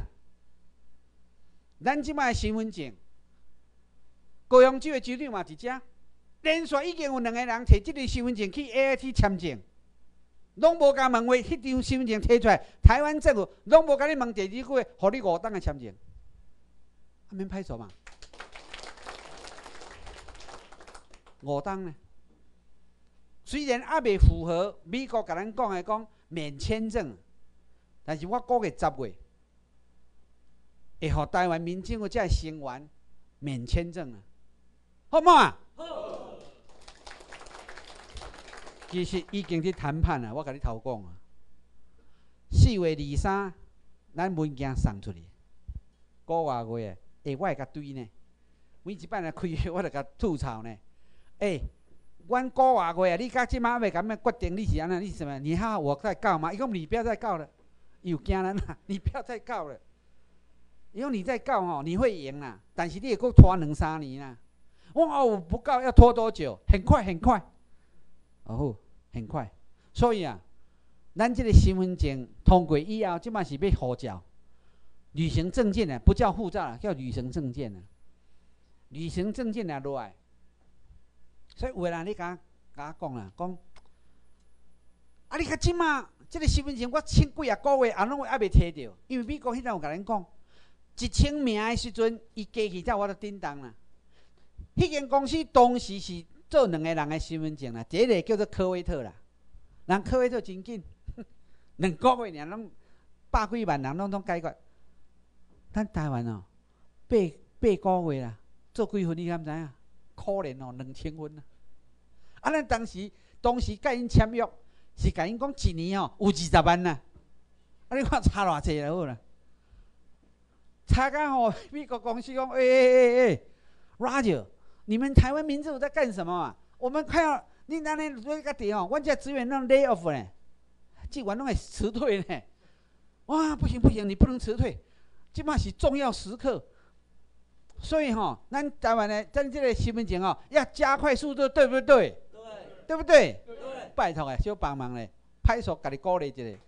咱即摆身份证，高雄州的州长嘛伫遮，连续已经有两个人摕即个身份证去 A I T 签证。拢无甲问话，迄张身份证摕出来，台湾政府拢无甲你问第二句话，互你五档的签证，还免拍手嘛？五档呢？虽然还未符合美国甲咱讲的讲免签证，但是我估计十月会互台湾民政府才成员免签证啊，好唔好啊？好其实已经去谈判啦，我甲你头讲啊。四月二三，咱文件送出去，个外月诶，下我会甲对呢。每一摆来开会，我著甲吐槽呢。诶，阮个外月啊，你甲即马要甲咩决定？你是安怎？你是什么？你好，我再告嘛？伊讲你不要再告了，又惊咱啦！你不要再告了，因为你再告吼，你会赢啦。但是你会阁拖两三年啦。我哦，不告要拖多久？很快，很快。哦，很快，所以啊，咱这个身份证通过以后，即摆是要护照、旅行证件啊，不叫护照啦，叫旅行证件啊。旅行证件啊落来，所以有人你甲甲我讲啦，讲啊，你看即马这个身份证，我千几啊个月啊，拢还未摕到，因为美国迄阵有甲咱讲，一千名的时阵，伊加起才我都叮当啦。迄间公司当时是。做两个人的身份证啦，一个叫做科威特啦，人科威特真紧，两个月尔拢百几万人拢总解决。咱台湾哦，八八个月啦，做几分你敢知影？可怜哦，两千分啊！啊，咱当时当时甲因签约，是甲因讲一年哦有二十万呐。啊，你看差偌济就好啦。差甲吼，美国公司讲，诶诶诶诶，Roger。你们台湾民政府在干什么啊？我们快要你那里做一个点哦，我家职员弄 lay off 呢，今晚弄个辞退呢。哇，不行不行，你不能辞退，即嘛是重要时刻。所以哈，咱台湾的咱这个身份证哦，要加快速度，对不对？对，对不对？对。拜托诶，小帮忙嘞，派出所给你鼓励一下。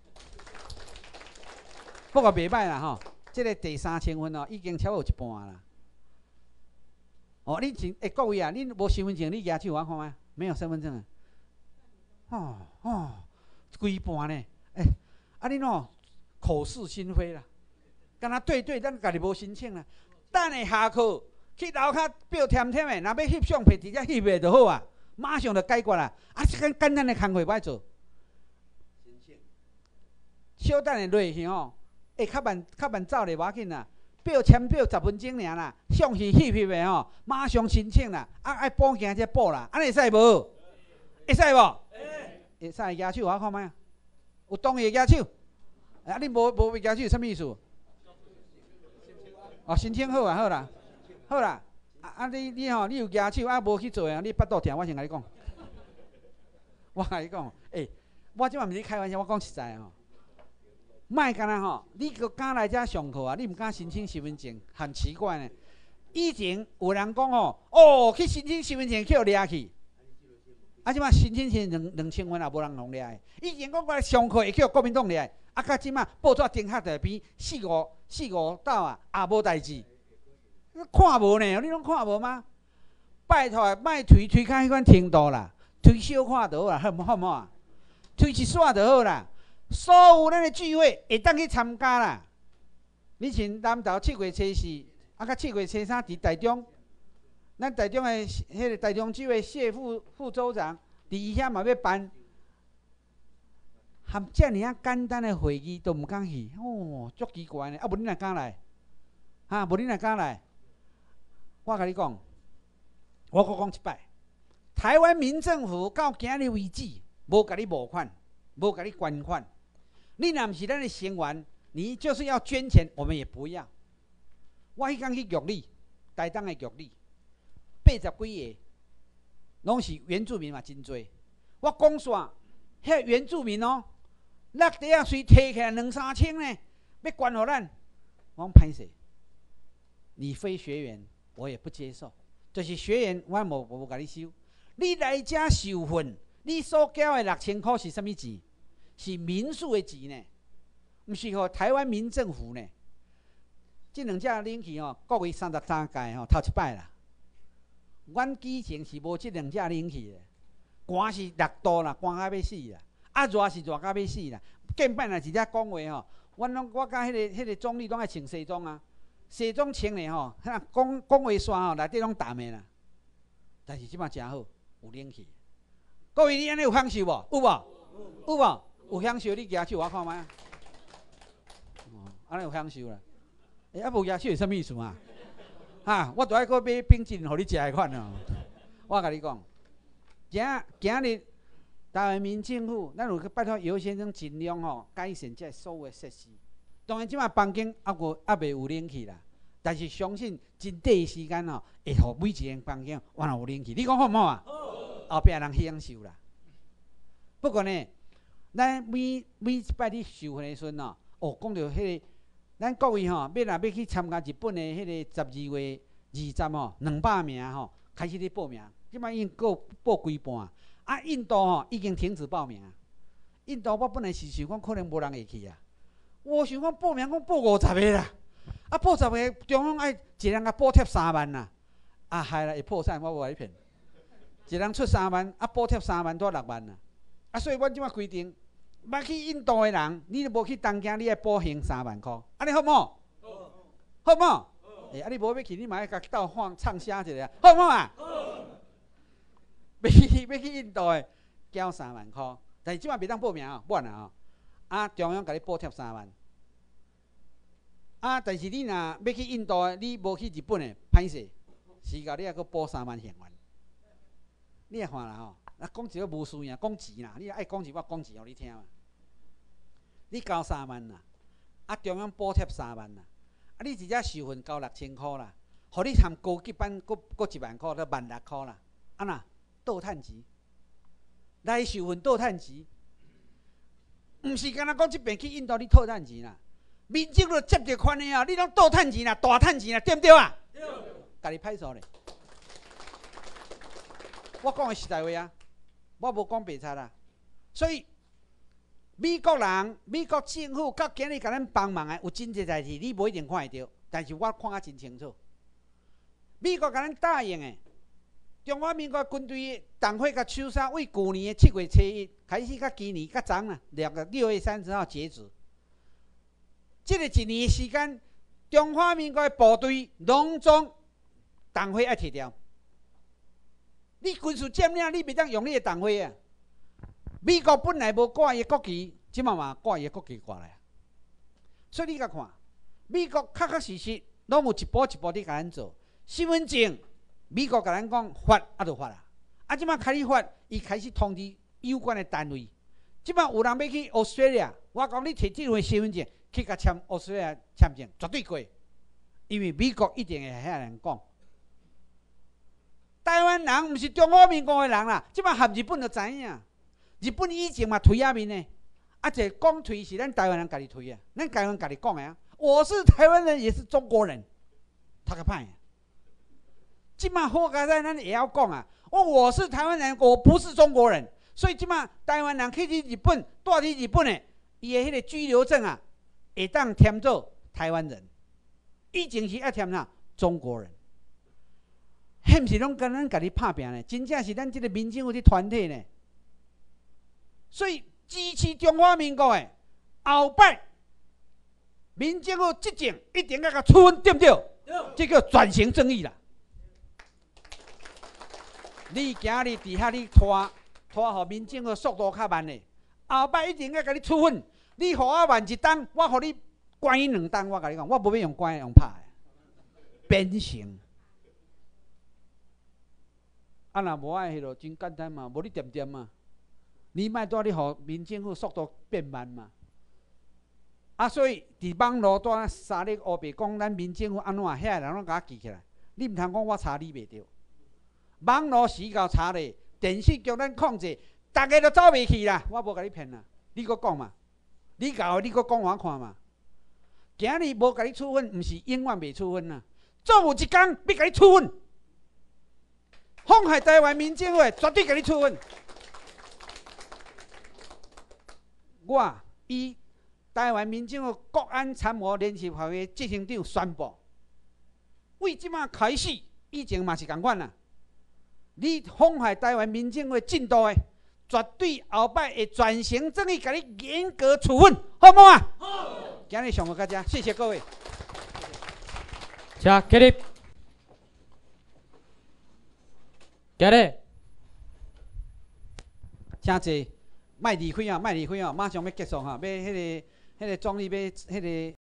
不过袂歹啦吼，这个第三千分哦，已经超过一半啦。哦，你请诶，各位啊，恁无身份证，你举手我看觅，没有身份证啊？哦哦，规半呢？诶，啊，你喏，口是心非啦，敢若对对，咱家己无申请啦。等下下课去楼骹表添添诶，若要翕相片，直接翕诶就好啊，马上就解决啦。啊，这间简单的工课歹做。申请。小等下落去吼，会较慢较慢走咧，无要紧啦。表签表十分钟尔啦，相是翕翕的吼，马上申请啦，啊爱报警才报啦，安尼会使无？会使无？会使举手我看觅，有同意举手？啊，你无无举手，什么意思？哦，申请好啊，好啦，好啦，啊啊你你吼，你有举手啊，无去做啊，你腹肚疼，我先甲你讲，我甲你讲，诶，我即满毋是开玩笑，我讲实在吼。卖干啦吼，你个敢来遮上课啊？你毋敢申请身份证，很奇怪呢。以前有人讲吼，哦，去申请身份证去互掠去。啊，即摆申请是两两千元也无人互掠的。以前讲过来上课会去国民党掠的，啊，到即摆报纸登下在边四五四五斗啊，也无代志。看无呢？你拢看无吗？拜托，卖推推开迄款程度啦，推小看就好啦，好唔好唔好啊？推一煞就好啦。所有咱的聚会会当去参加啦。你像南投七月初四，啊，甲七月初三伫台中，咱台中的迄个台中聚会谢副副州长，伫伊遐嘛要办，含遮尔啊简单的会议都毋敢去，哦，足奇怪呢。啊，无你若敢来？哈，无你若敢来？我甲你讲，我搁讲一摆，台湾民政府到今日为止，无甲你募款，无甲你捐款。你若毋是咱的成员，你就是要捐钱，我们也不要。我迄工去局里，台东的局里，八十几个，拢是原住民嘛，真多。我讲煞，遐原住民哦，那底下随摕起来两三千呢，要捐互咱，我讲歹势，你非学员，我也不接受。就是学员，我无无甲你收。你来遮受训，你所交的六千块是啥物钱？是民宿的钱呢，毋是吼台湾民政府呢。即两只冷气吼，各位三十三届吼，头一摆啦。阮之前是无即两只冷气的，寒是六度啦，寒到要死啦；啊热是热到要死啦。见摆若直接讲话吼，阮拢我甲迄个迄个总理拢爱穿西装啊，西装穿咧吼，迄讲讲话煞吼内底拢淡的啦。但是即摆诚好，有冷气。各位，你安尼有享受无？有无？有无？有享受，你举手我看觅啊！哦，安尼有享受啦。哎，啊无举手是啥物意思啊？哈，我拄爱搁买冰淇淋互你食的款哦。我甲你讲，今今日台湾民政府，咱有去拜托姚先生尽量吼改善这所有设施。当然，即摆房间还无还未有冷气啦，但是相信真短时间吼，会互每一间房间完有冷气。你讲好毋好啊？后壁人享受啦。不过呢。咱每每一摆咧受训的时阵哦，哦，讲到迄个，咱各位吼，要若要去参加日本的迄个十二月二十吼，两百名吼，开始咧报名，即摆已经过报几半，啊，印度吼已经停止报名，印度我本来是想讲可能无人会去啊，我想讲报名讲报五十个啦，啊，报十个中央爱一人甲补贴三万呐，啊，害啦会破产，我无爱骗，一人出三万，啊，补贴三万多六万呐。啊，所以阮即摆规定，捌去印度的人，你都无去东京，你爱补还三万箍，安尼好毋好？好毋好？哎，啊，你无要去，你嘛要甲斗放唱声一下，好毋好啊？要去要去印度的，交三万箍，但是即摆袂当报名哦，晚啊！啊，中央甲你补贴三万。啊，但是你若要去印度的，你无去日本的，歹势，是甲你还阁补三万现元。你也看啦吼。啊，讲一个无输赢，讲钱啦，你爱讲钱，我讲钱互你听嘛。你交三万啦，啊，中央补贴三万啦，啊，你直接受训交六千箍啦，互你含高级班，搁搁一万箍，都万六箍啦。啊呐，倒趁钱，来受训倒趁钱，毋是干那讲即边去印度你倒趁钱啦，民政府接着款的啊，你拢倒趁钱啦，大趁钱啦，对毋对啊？对。家己歹数咧，我讲的实在话啊。我无讲白贼啦，所以美国人、美国政府到今日甲咱帮忙的有真济代志，你无一定看会到，但是我看啊真清楚。美国甲咱答应的，中华民国军队党会甲手杀，为旧年的七月初一开始，甲今年甲昨啦，两个六月三十号截止。即个一年的时间，中华民国的部队拢总党会爱摕掉。你军事占领，你袂当用你的党徽啊！美国本来无挂伊国旗，即嘛嘛挂伊国旗挂来。所以你甲看，美国确确实实拢有一步一步伫甲咱做。身份证，美国甲咱讲发啊就发啊，啊即马开始发，伊开始通知有关的单位。即马有人要去 Australia，我讲你摕这份身份证去甲签 Australia 签证，绝对过，因为美国一定会遐人讲。台湾人毋是中华民国的人啦，即摆合日本就知影。日本以前嘛推阿面呢，啊，这讲推是咱台湾人家己推啊，咱台湾家己讲的啊。我是台湾人，也是中国人，他个歹。即摆好佳在咱也要讲啊，我我是台湾人，我不是中国人，所以即摆台湾人去日本，住伫日本的，伊的迄个居留证啊，会当填做台湾人，以前是爱填啥中国人。迄毋是拢跟咱家己拍拼呢？真正是咱即个民政府的团体呢。所以支持中华民国的后摆民政府执政一定要甲处分，对不对？这叫转型正义啦。你今日伫遐你拖拖互民政府速度较慢的，后摆一定要甲你处分。你互我慢一档，我互你关伊两档。我甲你讲，我无要用关用拍的，变形。啊，若无爱迄落真简单嘛，无你点点嘛。你莫带你互民政府速度变慢嘛。啊，所以伫网络端三日乌白讲，咱民政府安怎，遐人拢甲我记起来。你毋通讲我查你袂着，网络时到查咧，电视叫咱控制，逐个都走袂去啦。我无甲你骗啦，你搁讲嘛？你搞，你搁讲我看嘛？今日无甲你处分，毋是永远袂处分啦。总有一天必甲你处分，妨害台湾民政府，绝对甲你处分。我以台湾民政府国安参谋联席会议执行长宣布。为即马开始，以前嘛是共款啦。你妨害台湾民政的进度的，绝对后摆会转型正义，甲你严格处分，好冇啊？好。今日上课到这，谢谢各位。请起立。起立。请坐，卖离开啊，卖离开啊，马上要结束哈，要迄个、迄个庄里要迄个。